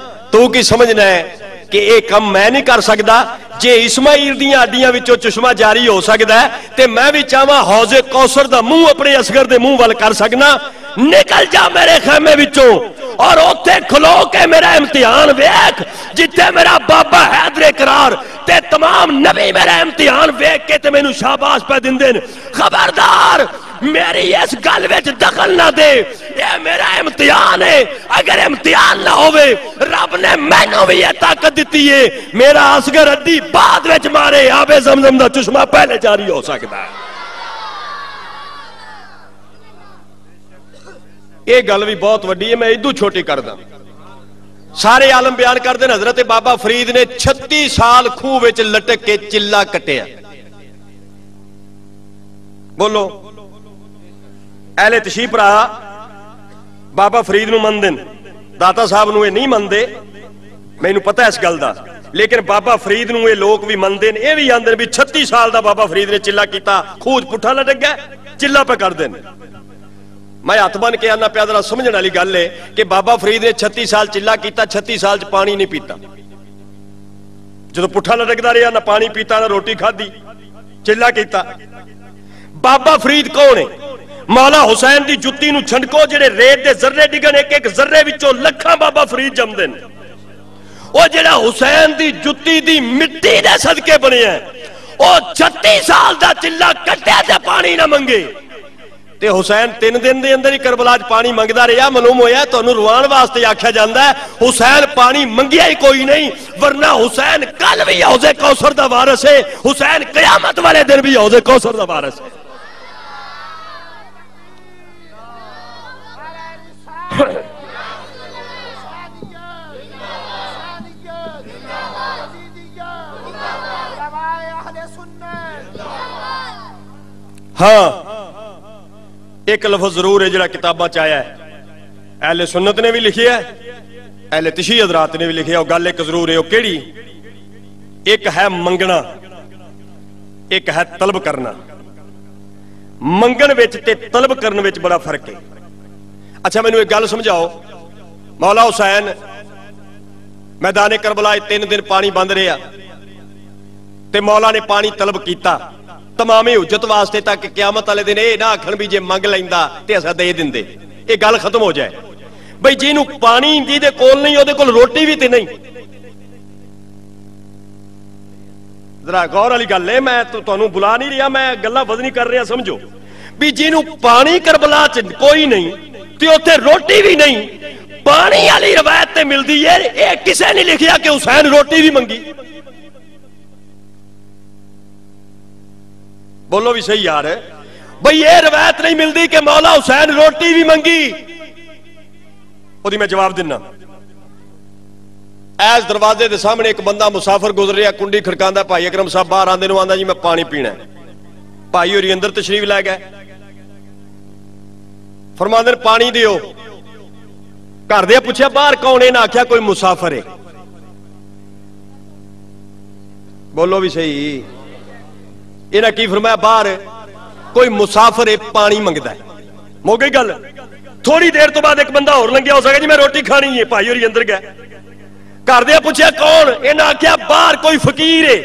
ਤੂੰ ਕੀ ਸਮਝਣਾ ਹੈ ਕਿ ਇਹ ਕੰਮ ਮੈਂ ਨਹੀਂ ਕਰ ਸਕਦਾ? ਜੇ ਇਸਮਾਈਲ ਦੀਆਂ ਅੱਡੀਆਂ ਵਿੱਚੋਂ ਚਸ਼ਮਾ ਜਾਰੀ ਹੋ ਸਕਦਾ ਤੇ ਮੈਂ ਵੀ ਚਾਹਾਂ ਹੌਜ਼ੇ ਕੌਸਰ ਦਾ ਮੂੰਹ ਆਪਣੇ ਅਸਗਰ ਦੇ ਮੂੰਹ ਵੱਲ ਕਰ ਸਕਣਾ نکل جا میرے خیمے بچوں اور اوتھے کھلو کے میرا امتحان ویک جتے میرا بابا حیدر اقرار تے تمام نبی میرا امتحان ویک کے تے میں نو شاباز پہ دن دن خبردار، میری اس گل وچ دخل نہ دے۔ یہ میرا امتحان ہے، اگر امتحان نہ ہوئے رب نے میں نو بھی یہ طاقت دیتی ہے۔ میرا آسگر عدی بعد ویچ مارے، آبے زمزمدہ چشمہ پہلے جاری ہو سکتا ہے۔ ਇਹ ਗੱਲ ਵੀ ਬਹੁਤ ਵੱਡੀ ਹੈ, ਮੈਂ ਇਦੋਂ ਛੋਟੀ ਕਰਦਾ। ਸਾਰੇ ਆਲਮ ਬਿਆਨ ਕਰਦੇ ਨੇ, ਹਜ਼ਰਤ ਬਾਬਾ ਫਰੀਦ ਨੇ 36 ਸਾਲ ਖੂਹ ਵਿੱਚ ਲਟਕ ਕੇ ਚਿੱਲਾ ਕਟਿਆ। ਬੋਲੋ। ਅਹਲੇ ਤਸ਼ੀ ਭਰਾ, ਬਾਬਾ ਫਰੀਦ ਨੂੰ ਮੰਨਦੇ ਨੇ। ਦਾਤਾ ਸਾਹਿਬ ਨੂੰ ਇਹ ਨਹੀਂ ਮੰਨਦੇ। ਮੈਨੂੰ ਪਤਾ ਇਸ ਗੱਲ ਦਾ। ਲੇਕਿਨ ਬਾਬਾ ਫਰੀਦ ਨੂੰ ਇਹ ਲੋਕ ਵੀ ਮੰਨਦੇ ਨੇ। ਇਹ ਵੀ ਆਂਦੇ ਨੇ ਵੀ 36 ਸਾਲ ਦਾ ਬਾਬਾ ਫਰੀਦ ਨੇ ਚਿੱਲਾ ਕੀਤਾ ਖੂਜ ਪੁੱਠਾ ਲਟਕ ਗਿਆ ਚਿੱਲਾ ਪੇ ਕਰਦੇ ਨੇ। میں ہاتھ بن کے آنا پیا، ذرا سمجھنے والی گل ہے کہ بابا فرید نے 36 سال چلا کیتا 36 سال چ پانی نہیں پیتا۔ جب پٹھا لٹکتا رہا نہ پانی پیتا، نہ روٹی کھدی چلا کیتا۔ بابا فرید کون ہے؟ مولا حسین دی جتی نو چھنکو جڑے ریت دے ذرے ڈگن، ایک ایک ذرے وچوں لکھاں بابا فرید جم دین او جڑا حسین دی جتی دی مٹی دے صدقے بنیا ہے او 36 سال دا چلا، کٹیا تے پانی نہ منگے۔ تے حسین تین دن دے اندر ہی کربلا چ پانی منگدا رہیا، معلوم ہویا تانوں روان واسطے آکھیا جاندا ہے، حسین پانی منگیا ہی کوئی نہیں، ورنہ حسین کل بھی حوض کوثر دا وارث ہے، حسین قیامت والے دن بھی حوض کوثر دا وارث ہے۔ ہاں۔ ਇੱਕ ਲਫ਼ਜ਼ ਜ਼ਰੂਰ ਹੈ ਜਿਹੜਾ ਕਿਤਾਬਾਂ 'ਚ ਆਇਆ ਹੈ। ਅਹਲੇ ਸੁਨਨਤ ਨੇ ਵੀ ਲਿਖਿਆ ਹੈ, ਅਹਲੇ ਤਸ਼ੀਹ ਹਜ਼ਰਾਤ ਨੇ ਵੀ ਲਿਖਿਆ ਉਹ ਗੱਲ ਇੱਕ ਜ਼ਰੂਰ ਹੈ, ਉਹ ਕਿਹੜੀ? ਇੱਕ ਹੈ ਮੰਗਣਾ, ਇੱਕ ਹੈ ਤਲਬ ਕਰਨਾ। ਮੰਗਣ ਵਿੱਚ ਤੇ ਤਲਬ ਕਰਨ ਵਿੱਚ ਬੜਾ ਫ਼ਰਕ ਹੈ। ਅੱਛਾ, ਮੈਨੂੰ ਇੱਕ ਗੱਲ ਸਮਝਾਓ। ਮੌਲਾ ਹੁਸੈਨ ਮੈਦਾਨੇ ਕਰਬਲਾ 'ਚ ਤਿੰਨ ਦਿਨ ਪਾਣੀ ਬੰਦ ਰਿਹਾ ਤੇ ਮੌਲਾ ਨੇ ਪਾਣੀ ਤਲਬ ਕੀਤਾ। ਤਮਾਮੇ ਹੁਜਤ ਵਾਸਤੇ ਤੱਕ ਕਿਆਮਤ ਵਾਲੇ ਦਿਨ ਇਹ ਨਾ ਆਖਣ ਵੀ ਜੇ ਮੰਗ ਲੈਂਦਾ ਤੇ ਅਸਾਂ ਦੇ ਦਿੰਦੇ ਇਹ ਗੱਲ ਖਤਮ ਹੋ ਜਾਏ ਬਈ ਜਿਹਨੂੰ ਪਾਣੀ ਜਿਹਦੇ ਕੋਲ ਨਹੀਂ ਉਹਦੇ ਕੋਲ ਰੋਟੀ ਵੀ ਤੇ ਨਹੀਂ ਜ਼ਰਾ ਗੌਰ ਵਾਲੀ ਗੱਲ ਹੈ ਮੈਂ ਤੁਹਾਨੂੰ ਬੁਲਾ ਨਹੀਂ ਰਿਹਾ ਮੈਂ ਗੱਲਾਂ ਵਜ਼ਨੀ ਕਰ ਰਿਹਾ ਸਮਝੋ ਵੀ ਜਿਹਨੂੰ ਪਾਣੀ ਕਰਬਲਾ ਚ ਕੋਈ ਨਹੀਂ ਤੇ ਉੱਥੇ ਰੋਟੀ ਵੀ ਨਹੀਂ ਪਾਣੀ ਵਾਲੀ ਰਵਾਇਤ ਤੇ ਮਿਲਦੀ ਏ ਇਹ ਕਿਸੇ ਨੇ ਲਿਖਿਆ ਕਿ ਹੁਸੈਨ ਰੋਟੀ ਵੀ ਮੰਗੀ ਬੋਲੋ ਵੀ ਸਹੀ ਯਾਰ ਬਈ ਇਹ ਰਵਾਇਤ ਨਹੀਂ ਮਿਲਦੀ ਕਿ ਮੌਲਾ ਹੁਸੈਨ ਰੋਟੀ ਵੀ ਮੰਗੀ। ਉਹਦੀ ਮੈਂ ਜਵਾਬ ਦਿੰਨਾ। ਐਸ ਦਰਵਾਜ਼ੇ ਦੇ ਸਾਹਮਣੇ ਇੱਕ ਬੰਦਾ ਮੁਸਾਫਰ ਗੁਜ਼ਰ ਰਿਹਾ, ਕੁੰਡੀ ਖੜਕਾਉਂਦਾ, ਭਾਈ ਅਕਰਮ ਸਾਹਿਬ ਬਾਹਰ ਆਂਦੇ ਨੂੰ ਆਂਦਾ ਜੀ ਮੈਂ ਪਾਣੀ ਪੀਣਾ ਭਾਈ ਹੋਰੀ ਅੰਦਰ ਤਸ਼ਰੀਫ ਲੈ ਗਏ ਫਰਮਾਉਂਦੇ ਨੇ, ਪਾਣੀ ਦਿਓ। ਘਰ ਦੇ ਪੁੱਛਿਆ, ਬਾਹਰ ਕੌਣ ਇਹਨਾਂ ਆਖਿਆ, ਕੋਈ ਮੁਸਾਫਰ ਹੈ। ਬੋਲੋ ਵੀ ਸਹੀ। ਇਹਨਾਂ ਕੀ ਫਰਮਾਇਆ? ਬਾਹਰ ਕੋਈ ਮੁਸਾਫਰ ਹੈ ਪਾਣੀ ਮੰਗਦਾ ਹੈ। ਗਈ ਗੱਲ? ਥੋੜੀ ਦੇਰ ਤੋਂ ਬਾਅਦ ਇੱਕ ਬੰਦਾ ਹੋਰ ਲੰਘਿਆ, ਹੋ ਸਕਦਾ ਜੀ ਮੈਂ ਰੋਟੀ ਖਾਣੀ ਹੈ ਭਾਈ ਹੋਰੀ ਅੰਦਰ ਗਏ ਘਰ ਦੇ ਪੁੱਛਿਆ, ਕੌਣ? ਇਹਨਾਂ ਆਖਿਆ, ਬਾਹਰ ਕੋਈ ਫਕੀਰ ਏ।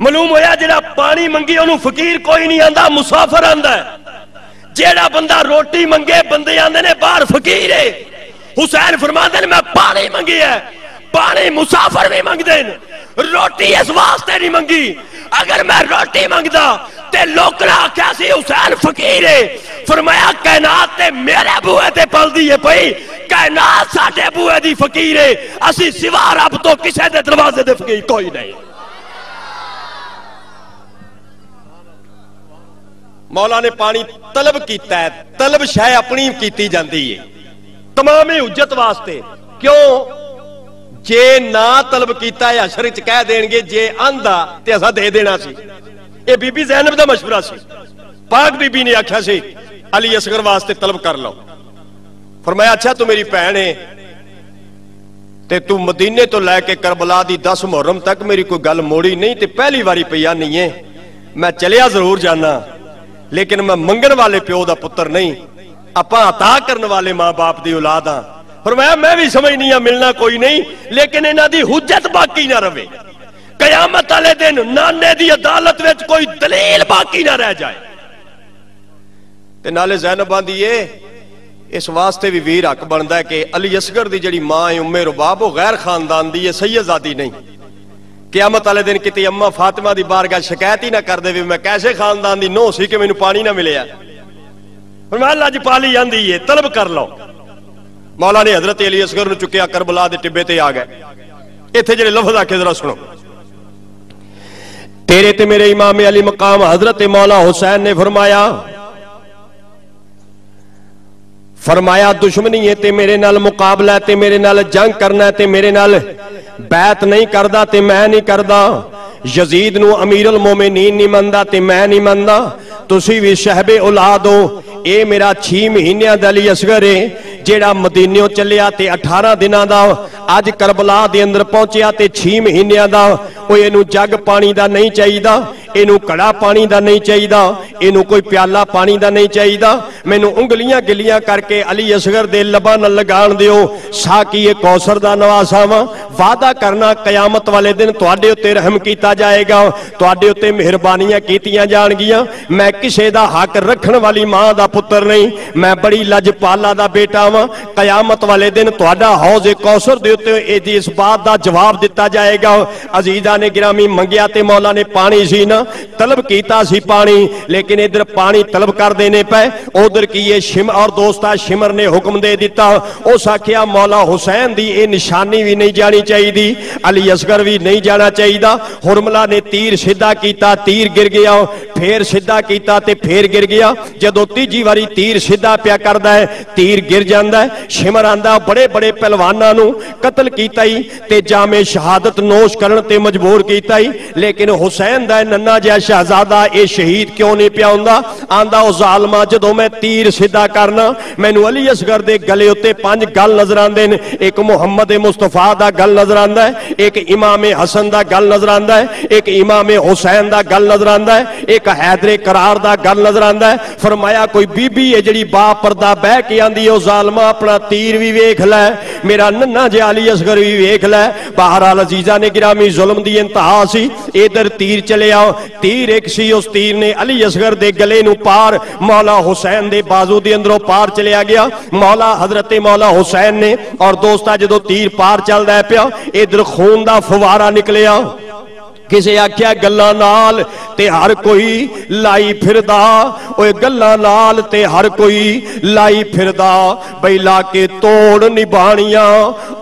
ਮਾਲੂਮ ਹੋਇਆ, ਜਿਹੜਾ ਪਾਣੀ ਮੰਗੀ, ਉਹਨੂੰ ਫਕੀਰ ਕੋਈ ਨਹੀਂ ਆਂਦਾ, ਮੁਸਾਫਰ ਆਂਦਾ ਜਿਹੜਾ ਬੰਦਾ ਰੋਟੀ ਮੰਗੇ, ਬੰਦੇ ਆਂਦੇ ਨੇ, ਬਾਹਰ ਫਕੀਰ ਏ। ਹੁਸੈਨ ਫਰਮਾਉਂਦੇ ਨੇ, ਮੈਂ ਪਾਣੀ ਮੰਗਿਆ پانی مسافر بھی منگ دیں روٹی اس واسطے نہیں منگی۔ اگر میں روٹی منگدا تے لوکنا کیسی حسین فقیر ہے۔ فرمایا کائنات تے میرے بوئے تے پل دیئے پئی کائنات ساڈے بوئے دی فقیر ہے۔ اسی سوا رب تو کسے دے دروازے دے فقیر کوئی نہیں۔ مولا نے پانی طلب کیتا ہے۔ طلب شے اپنی کیتی جاندی ہے۔ تمامی حجت واسطے۔ کیوں؟ ਜੇ ਨਾ ਤਲਬ ਕੀਤਾ ਹੈ ਅਸ਼ਰ ਚ ਕਹਿ ਦੇਣਗੇ ਜੇ ਆਂਦਾ ਤੇ ਅਸਾਂ ਦੇ ਦੇਣਾ ਸੀ ਇਹ ਬੀਬੀ ਜ਼ੈਨਬ ਦਾ ਮਸ਼ਵਰਾ ਸੀ ਪਾਕ ਬੀਬੀ ਨੇ ਆਖਿਆ ਸੀ ਅਲੀ ਅਸਗਰ ਵਾਸਤੇ ਤਲਬ ਕਰ ਲਓ ਫਰਮਾਇਆ ਅੱਛਾ ਤੂੰ ਮੇਰੀ ਭੈਣ ਹੈ ਤੇ ਤੂੰ ਮਦੀਨੇ ਤੋਂ ਲੈ ਕੇ ਕਰਬਲਾ ਦੀ 10 ਮੁਹਰਮ ਤੱਕ ਮੇਰੀ ਕੋਈ ਗੱਲ ਮੋੜੀ ਨਹੀਂ ਤੇ ਪਹਿਲੀ ਵਾਰੀ ਪਈਆ ਨਹੀਂ ਹੈ ਮੈਂ ਚਲਿਆ ਜ਼ਰੂਰ ਜਾਣਾ ਲੇਕਿਨ ਮੈਂ ਮੰਗਣ ਵਾਲੇ ਪਿਓ ਦਾ ਪੁੱਤਰ ਨਹੀਂ ਆਪਾਂ عطا ਕਰਨ ਵਾਲੇ ਮਾਂ-ਬਾਪ ਦੀ ਔਲਾਦ ਆ فرمایا، میں بھی سمجھ نہیں ہوں ملنا کوئی نہیں، لیکن انہاں دی حجت باقی نہ رہے۔ قیامت والے دن نانے دی عدالت وچ کوئی دلیل باقی نہ رہ جائے۔ تے نالے زینب اس واسطے بھی ویر حق بندا ہے کہ علی اصغر دی جڑی ماں ہے ام رباب، وہ غیر خاندان دی ہے سیدزادی نہیں۔ قیامت والے دن کتی اماں فاطمہ دی بارگاہ شکایت ہی نہ کر دے میں کیسے خاندان دی نو سی کہ مینوں پانی نہ ملیا فرمایا، اللہ جی پالی جاندی ہے، طلب کر لو۔ مولا نے حضرت علی اصغر نے چکیا کربلا دے ٹبے تے آ گئے۔ ایتھے جنہیں لفظ آکے ذرا سنو۔ تیرے تے میرے امام علی مقام حضرت مولا حسین نے فرمایا فرمایا، دشمنی ہے تے میرے نال مقابلہ ہے، تے میرے نال جنگ کرنا ہے، تے میرے نال بیعت نہیں کردہ، تے میں نہیں کردہ۔ یزید نو امیر المومنین نہیں مندہ تے میں نہیں مندہ ਤੁਸੀਂ ਵੀ ਸ਼ਹਿਬੇ ਔਲਾਦ ਹੋ। ਇਹ ਮੇਰਾ 6 ਮਹੀਨਿਆਂ ਦਾ ਅਲੀ ਅਸਗਰ ਹੈ ਜਿਹੜਾ ਮਦੀਨਿਓਂ ਚੱਲਿਆ ਤੇ 18 ਦਿਨਾਂ ਦਾ, ਅੱਜ ਕਰਬਲਾ ਦੇ ਅੰਦਰ ਪਹੁੰਚਿਆ ਤੇ 6 ਮਹੀਨਿਆਂ ਦਾ। ਉਹ ਇਹਨੂੰ ਜੱਗ ਪਾਣੀ ਦਾ ਨਹੀਂ ਚਾਹੀਦਾ। ਇਹਨੂੰ ਕੜਾ ਪਾਣੀ ਦਾ ਨਹੀਂ ਚਾਹੀਦਾ ਇਹਨੂੰ ਕੋਈ ਪਿਆਲਾ ਪਾਣੀ ਦਾ ਨਹੀਂ ਚਾਹੀਦਾ ਮੈਨੂੰ ਉਂਗਲੀਆਂ ਗਿੱਲੀਆਂ ਕਰਕੇ ਅਲੀ ਅਸਗਰ ਦੇ ਲਬਾਂ ਨਾਲ ਲਗਾਣ ਦਿਓ ਸਾਕੀ ਇਹ ਕੌਸਰ ਦਾ ਨਵਾਸਾ ਵਾਂ ਵਾਅਦਾ ਕਰਨਾ ਕਿਆਮਤ ਵਾਲੇ ਦਿਨ ਤੁਹਾਡੇ ਉੱਤੇ ਰਹਿਮ ਕੀਤਾ ਜਾਏਗਾ ਤੁਹਾਡੇ ਉੱਤੇ ਮਿਹਰਬਾਨੀਆਂ ਕੀਤੀਆਂ ਜਾਣਗੀਆਂ ਮੈਂ ਕਿਸੇ ਦਾ ਹੱਕ ਰੱਖਣ ਵਾਲੀ ਮਾਂ ਦਾ ਪੁੱਤਰ ਨਹੀਂ ਮੈਂ ਬੜੀ ਲਜਪਾਲਾ ਦਾ ਬੇਟਾ ਵਾਂ ਕਿਆਮਤ ਵਾਲੇ ਦਿਨ ਤੁਹਾਡਾ ਹੌਜ਼ ਕੌਸਰ ਦੇ ਉੱਤੇ ਇਹਦੀ ਇਸ ਬਾਤ ਦਾ ਜਵਾਬ ਦਿੱਤਾ ਜਾਏਗਾ ਅਜ਼ੀਜ਼ਾ ਨੇ ਗਿਰਾਮੀ ਮੰਗਿਆ ਤੇ ਮੌਲਾ ਨੇ ਪਾਣੀ ਸੀ ਨਾ طلب کیتا سی پانی، لیکن ادھر پانی طلب کر دینے پہ ادھر کی یہ اور دوستہ شمر نے حکم دے دیتا۔ اس آکھیا، مولا حسین دی اے نشانی بھی نہیں جانی چاہی دی علی اصغر بھی نہیں جانا چاہی دا حرملہ نے تیر سدھا کیتا، تیر گر گیا۔ پھر سدھا کیتا تے پھر گر گیا۔ جدو تیجی واری تیر سدھا پیا کردہ ہے، تیر گر جاندہ ہے۔ شمر آندہ بڑے بڑے پلوانہ نو قتل کیتا ہی تے جامع شہادت نوش کرن تے مجبور کیتا ہی۔ لیکن حسین دا ننہ پوچھیا شہزادہ، اے شہید کیوں نہیں پیا ہوندا؟ آندا او ظالما جدوں میں تیر سیدھا کرنا، مینوں علی اصغر دے گلے اوتے پنج گل نظر ایک محمد مصطفی دا گل نظر ہے، ایک امام حسن دا گل نظر ہے، ایک امام حسین دا گل نظر ہے، ایک حیدر قرار دا گل نظر آندا ہے۔ فرمایا، کوئی بی بی اے جڑی با پردہ بہ کے آندی او ظالما اپنا تیر بھی ویکھ لے۔ میرا ننہ جے علی اصغر بھی ویکھ لے۔ بہرحال عزیزہ نے گرامی ظلم دی انتہا سی۔ ادھر تیر چلے آؤ۔ تیر ایک سی اس تیر نے علی اصغر دے گلے نو پار، مولا حسین دے بازو دے اندروں پار چلیا گیا۔ مولا حضرت مولا حسین نے اور دوستہ جدو تیر پار چل رہا پیا، ادھر خون دا فوارہ نکلیا۔ ਕਿਸੇ ਆਖਿਆ ਗੱਲਾਂ ਨਾਲ ਤੇ ਹਰ ਕੋਈ ਲਾਈ ਫਿਰਦਾ। ਓਏ ਗੱਲਾਂ ਨਾਲ ਤੇ ਹਰ ਕੋਈ ਲਾਈ ਫਿਰਦਾ। ਬਈ ਲਾ ਕੇ ਤੋੜ ਨਿਭਾਣੀਆਂ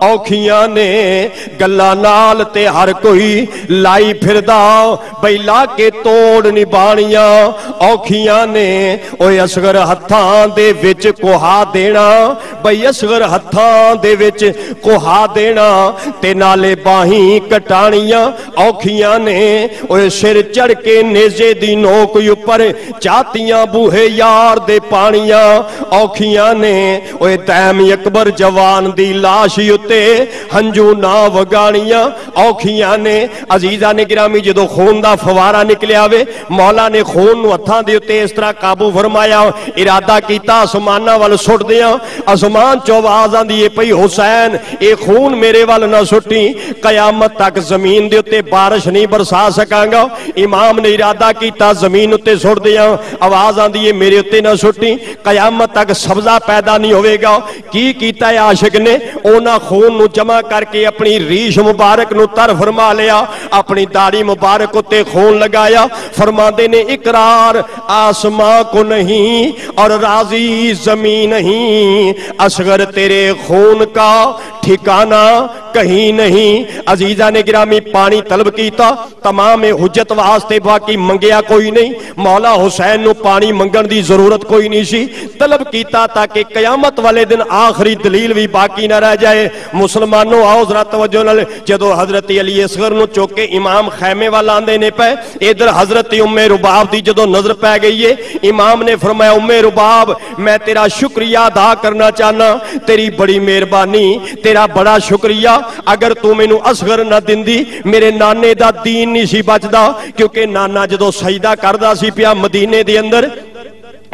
ਔਖੀਆਂ ਨੇ। ਗੱਲਾਂ ਨਾਲ ਤੇ ਹਰ ਕੋਈ ਲਾਈ ਫਿਰਦਾ। ਬਈ ਲਾ ਕੇ ਤੋੜ ਨਿਭਾਣੀਆਂ ਔਖੀਆਂ ਨੇ। ਓਏ ਅਸਗਰ ਹੱਥਾਂ ਦੇ ਵਿੱਚ ਕੋਹਾ ਦੇਣਾ। ਬਈ ਅਸਗਰ ਹੱਥਾਂ ਦੇ ਵਿੱਚ ਕੋਹਾ ਦੇਣਾ। ਤੇ ਨਾਲੇ ਬਾਹੀਂ ਕਟਾਣੀਆਂ ਔਖੀਆਂ نے اوے سر چڑھ کے نیزے دی نوک اوپر چاتیاں، بوہے یار دے پانیاں اوکھیاں نے۔ اوے تیم اکبر جوان دی لاش اتے ہنجو نہ وگانیاں اوکھیاں نے۔ عزیزہ نے گرامی جدو خون دا فوارا نکلے وے مولا نے خون نو ہتھاں دے اتے اس طرح قابو فرمایا، ارادہ کیتا آسمانہ وال سٹ دیا آسمان چوازاں دیئے پئی حسین، اے خون میرے وال نہ سٹی۔ قیامت تک زمین دے اتے بارش نہیں نہیں برسا سکاں گا۔ امام نے ارادہ کیتا، زمین اتے سٹ دیا آواز آندی ہے، میرے اتے نہ سٹی۔ قیامت تک سبزہ پیدا نہیں ہوئے گا۔ کی کیتا ہے عاشق نے؟ اونا خون نو جمع کر کے اپنی ریش مبارک نو تر فرما لیا۔ اپنی داڑھی مبارک اتے خون لگایا۔ فرما نے، اقرار آسمان کو نہیں اور راضی زمین نہیں۔ اصغر تیرے خون کا ٹھکانہ کہیں نہیں۔ عزیزہ نے گرامی پانی طلب کیتا۔ تمام حجت واسطے باقی منگیا کوئی نہیں۔ مولا حسین نو پانی منگن دی ضرورت کوئی نہیں سی۔ طلب کیتا تاکہ قیامت والے دن آخری دلیل بھی باقی نہ رہ جائے۔ مسلمانوں آؤ ذرا توجہ نہ لے جدو حضرت علی اصغر نو چوکے امام خیمے والا آن دینے پہ ادھر حضرت امی رباب دی جدو نظر پہ گئی ہے، امام نے فرمایا امی رباب، میں تیرا شکریہ ادا کرنا چاہنا۔ تیری بڑی میربانی تیرا بڑا شکریہ۔ اگر تو میں نو اصغر نہ دن دی میرے نانے دا دین نہیں سی بچدا کیونکہ نانا جدو سجدہ کردا سی پیا مدینے دے اندر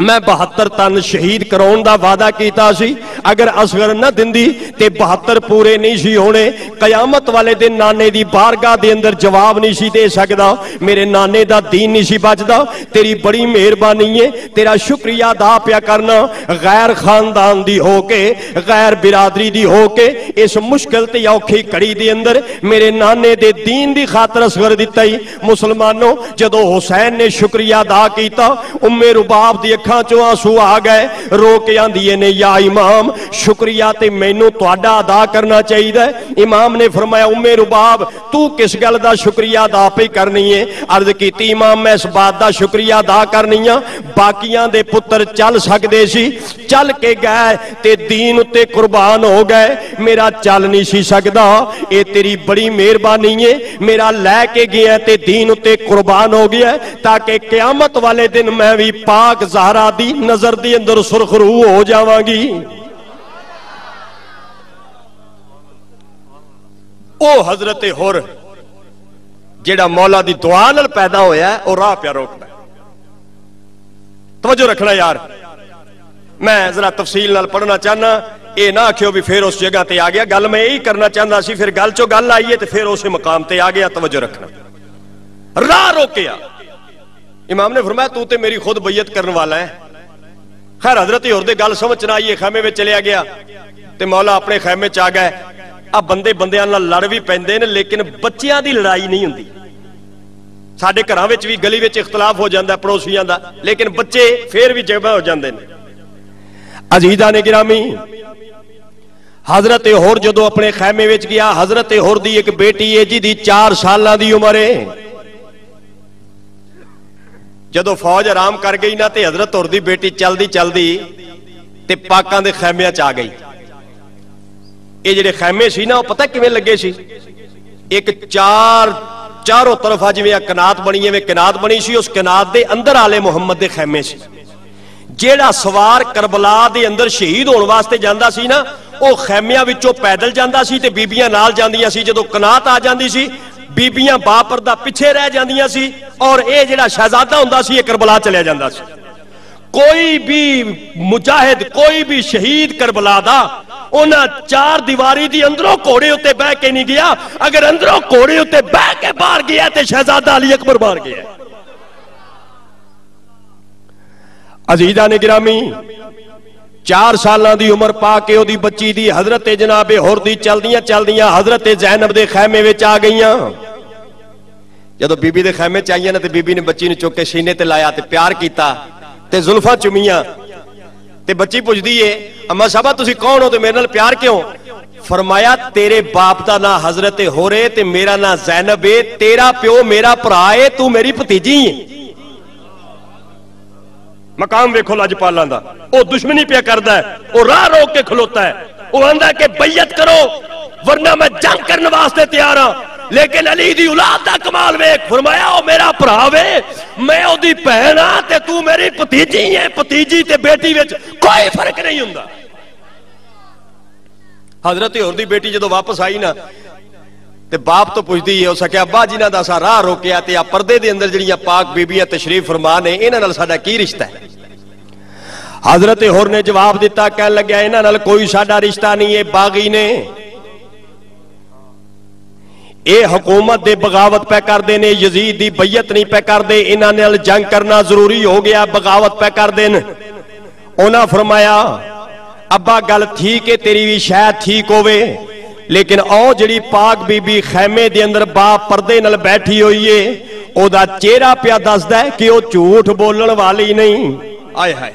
میں 72 تن شہید کراؤن دا وعدہ کیتا سی۔ اگر اصغر نہ دندی تے 72 پورے نہیں سی ہونے، قیامت والے دن نانے دی بارگاہ دے اندر جواب نہیں سی دے سکدا۔ میرے نانے دا دین نہیں سی بچدا۔ تیری بڑی مہربانی ہے، تیرا شکریہ ادا پیا کرنا۔ غیر خاندان دی ہو کے، غیر برادری دی ہو کے، اس مشکل تے اوکھی کڑی دے اندر میرے نانے دے دین دی خاطر اصغر دتا ہی۔ مسلمانوں جدوں حسین نے شکریہ ادا کیتا ام رباب دی اکھ اکھاں چوں آنسو آ گئے رو کے نے یا امام شکریہ تے مینوں تہاڈا ادا کرنا چاہیے امام نے فرمایا ام رباب تو کس گل شکریہ ادا پہ کرنی ہے عرض کیتی امام میں اس بات دا شکریہ ادا کرنی ہاں باقیاں دے پتر چل سکدے سی چل کے گئے تے دین اتے قربان ہو گئے میرا چل نہیں سی سکدا اے تیری بڑی مہربانی ہے میرا لے کے گیا تے دین اتے قربان ہو گیا تاکہ قیامت والے دن میں بھی پاک زہرا لا دی نظر دی اندر سرخ روح ہو جاواں گی۔ او حضرت ہور جیڑا مولا دی دعا نال پیدا ہویا ہے، او راہ پیا روکدا ہے۔ توجہ رکھنا یار۔ میں ذرا تفصیل نال پڑھنا چاہنا، اے نہ آکھیو بھی پھر اس جگہ تے آ گیا۔ گل میں یہی کرنا چاہندا سی، پھر گل چو گل آئیے تے پھر اس مقام تے آ توجہ رکھنا۔ راہ روکیا۔ امام نے فرمایا، تو تے میری خود بیعت کرنے والا ہے۔ خیر، حضرت اور دے گل سمجھ آئیے خیمے میں چلیا گیا۔ تے مولا اپنے خیمے چ گئے۔ آ بندے بندیاں نال لڑ بھی نے، لیکن بچیاں دی لڑائی نہیں ہوندی۔ ساڈے گھراں وچ بھی گلی اختلاف ہو جاندا ہے، پڑوسیاں دا۔ لیکن بچے پھر بھی جگہ ہو جاندے نے۔ عزیزاں نے گرامی، حضرت ہور جدو اپنے خیمے وچ گیا، حضرت ہور دی ایک بیٹی ہے جی دی چار سالہ دی عمر ہے۔ ਜਦੋਂ ਫੌਜ ਆਰਾਮ ਕਰ ਗਈ ਨਾ ਤੇ ਹਜ਼ਰਤ ਹੋਰ ਦੀ ਬੇਟੀ ਚਲਦੀ ਚਲਦੀ ਤੇ ਪਾਕਾਂ ਦੇ ਖੈਮਿਆਂ 'ਚ ਆ ਗਈ। ਇਹ ਜਿਹੜੇ ਖੈਮੇ ਸੀ ਨਾ, ਉਹ ਪਤਾ ਕਿਵੇਂ ਲੱਗੇ ਸੀ? ਇੱਕ ਚਾਰ, ਚਾਰੋਂ ਤਰਫਾ ਜਿਵੇਂ ਕਨਾਤ ਬਣੀ ਜਿਵੇਂ ਕਨਾਤ ਬਣੀ ਸੀ, ਉਸ ਕਨਾਤ ਦੇ ਅੰਦਰ ਆਲੇ ਮੁਹੰਮਦ ਦੇ ਖੈਮੇ ਸੀ। ਜਿਹੜਾ ਸਵਾਰ ਕਰਬਲਾ ਦੇ ਅੰਦਰ ਸ਼ਹੀਦ ਹੋਣ ਵਾਸਤੇ ਜਾਂਦਾ ਸੀ ਨਾ, ਉਹ ਖੈਮਿਆਂ ਵਿੱਚੋਂ ਪੈਦਲ ਜਾਂਦਾ ਸੀ ਤੇ ਬੀਬੀਆਂ ਨਾਲ ਜਾਂਦੀਆਂ ਸੀ। ਜਦੋਂ ਕਨਾਤ ਆ ਜਾਂਦੀ ਸੀ بیبیاں با پردہ پیچھے رہ جاندیاں سی اور اے جڑا شہزادہ ہوندا سی یہ کربلا چلے جاندا سی کوئی بھی مجاہد کوئی بھی شہید کربلا دا انہاں چار دیواری دی اندروں کوڑے اتے بہ کے نہیں گیا اگر اندروں کوڑے اتے بہ کے بار گیا تے شہزادہ علی اکبر باہر گیا عزیزان گرامی چار سالہ دی عمر پا کے او دی بچی دی حضرت جناب ہور دی چل دیاں چل دیاں حضرت زینب دے خیمے وچ آ گئیاں۔ جدو بی بی دے خیمے چاہیے تے بی بی نے بچی نے چوک شینے تے لایا تے پیار کیتا تے زلفہ چمیاں تے بچی پوچھ دیئے اما صاحبہ، تسی کون ہو؟ تے میرے نال پیار کیوں؟ فرمایا، تیرے باپ دا نا حضرت ہورے تے میرا نا زینب ہے تیرا پیو میرا پرائے تو میری پتیجی ہیں مقام ویکھو لاجپالاں دا۔ او دشمنی پیا کردا ہے، او راہ روک کے کھلوتا ہے۔ او آندا ہے کہ بیعت کرو، ورنہ میں جنگ کرنے واسطے تیار ہاں۔ لیکن علی دی اولاد دا کمال ویکھ، فرمایا، او میرا پراوے میں او دی پہنا ہاں تے تو میری بھتیجی ہے بھتیجی تے بیٹی وچ کوئی فرق نہیں ہوں دا حضرت اور دی بیٹی جدو واپس آئی نا تے باپ تو پوچھدی ہے اس کہ ابا جی دا سا راہ روکیا تے آ پردے دے اندر جڑیاں پاک بیبیاں تشریف فرما نے، انہاں نال ساڈا کی رشتہ ہے؟ حضرت ہور نے جواب دیتا کہنے لگا انہاں نال کوئی ساڈا رشتہ نہیں ہے، باغی نے۔ اے حکومت دے بغاوت پہ کر دے نے، یزید دی بیعت نہیں پہ کر دے انہاں نال جنگ کرنا ضروری ہو گیا، بغاوت پہ کر دین انہاں فرمایا، ابا گل ٹھیک ہے تیری بھی شاید ٹھیک ہوئے لیکن او جڑی پاک بی بی خیمے دے اندر با پردے نل بیٹھی ہوئی ہے او دا چہرہ پیا دسدا ہے کہ او جھوٹ بولن والی نہیں آئے ہائے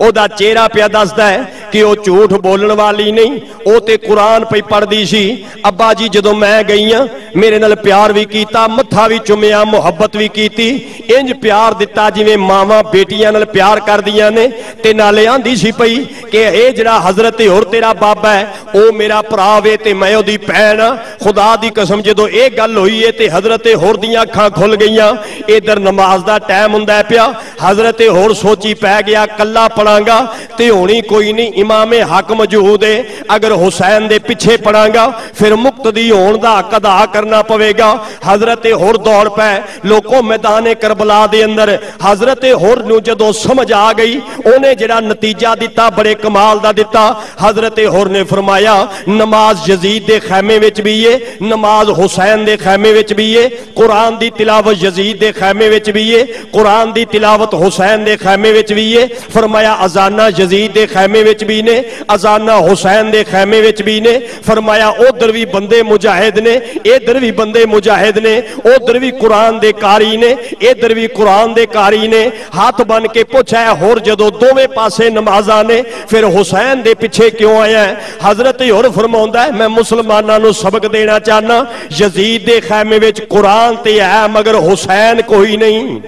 او دا چہرہ پیا دسدا ہے کہ او جھوٹ بولن والی نہیں او تے قرآن پہ پڑھ دی سی ابا جی جدو میں گئی ہاں میرے نال پیار بھی کیتا متھا بھی چمیا محبت بھی کیتی انج پیار دیتا جی میں ماما بیٹیاں نال پیار کر دیا نے تے نالے آن دی سی پئی کہ اے جڑا حضرت اور تیرا بابا ہے او میرا پراوے تے میں او دی پہن خدا دی قسم جدو اے گل ہوئی ہے تے حضرت ہور دیاں کھاں کھل گئیاں اے در نماز دا ٹائم ہندہ ہے پیا حضرت ہور سوچی پہ گیا کلا پڑھاں گا تے ہونی کوئی نہیں امام حق مجہود ہے اگر حسین دے پیچھے پڑھاں گا پھر مقتدی ہون دا قدا کرنا پوے گا حضرت ہور دوڑ پہ لوکوں میدان کربلا دے اندر حضرت ہور نو جدو سمجھ آ گئی انہیں جڑا نتیجہ دیتا بڑے کمال دا دیتا حضرت ہور نے فرمایا نماز یزید دے خیمے وچ بھی ہے نماز حسین دے خیمے وچ بھی ہے قرآن دی تلاوت یزید دے خیمے وچ بھی ہے قرآن دی تلاوت حسین دے خیمے وچ بھی ہے فرمایا ازانہ یزید دے خیمے وچ بھی نے، ازانہ حسین دے خیمے وچ بھی نے، فرمایا ادھر بھی بندے مجاہد نے ادھر بھی بندے مجاہد نے ادھر بھی قرآن دے کاری نے ادھر بھی قرآن دے کاری نے، ہاتھ بن کے پوچھا ہے، ہور جدو دوویں پاسے نمازاں نے، پھر حسین دے پیچھے کیوں آیا ہے؟ حضرت ہور فرماوندا ہے، میں مسلماناں نو سبق دینا چاہنا، یزید دے خیمے وچ قرآن تے ہے، مگر حسین کوئی نہیں۔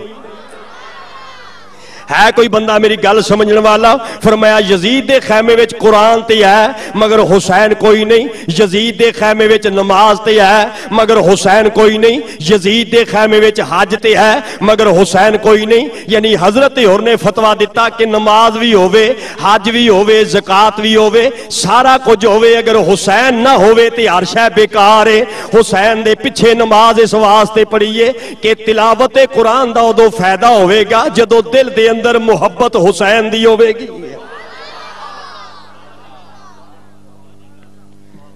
ہے کوئی بندہ میری گل سمجھن والا؟ فرمایا، یزید دے خیمے وچ قرآن تے ہے، مگر حسین کوئی نہیں۔ یزید دے خیمے وچ نماز تے ہے، مگر حسین کوئی نہیں۔ یزید دے خیمے وچ حج تے ہے، مگر حسین کوئی نہیں۔ یعنی حضرت اور نے فتوہ دیتا کہ نماز بھی ہووے، حج بھی ہووے، زکات بھی ہووے، سارا کچھ ہووے۔ اگر حسین نہ ہووے تے ہر شے بیکار ہے۔ حسین دے پیچھے نماز اس واسطے پڑھیے کہ تلاوت قرآن دا ادو فائدہ ہوئے گا۔ جدو دل دے اندر اندر محبت حسین دی ہوئے گی۔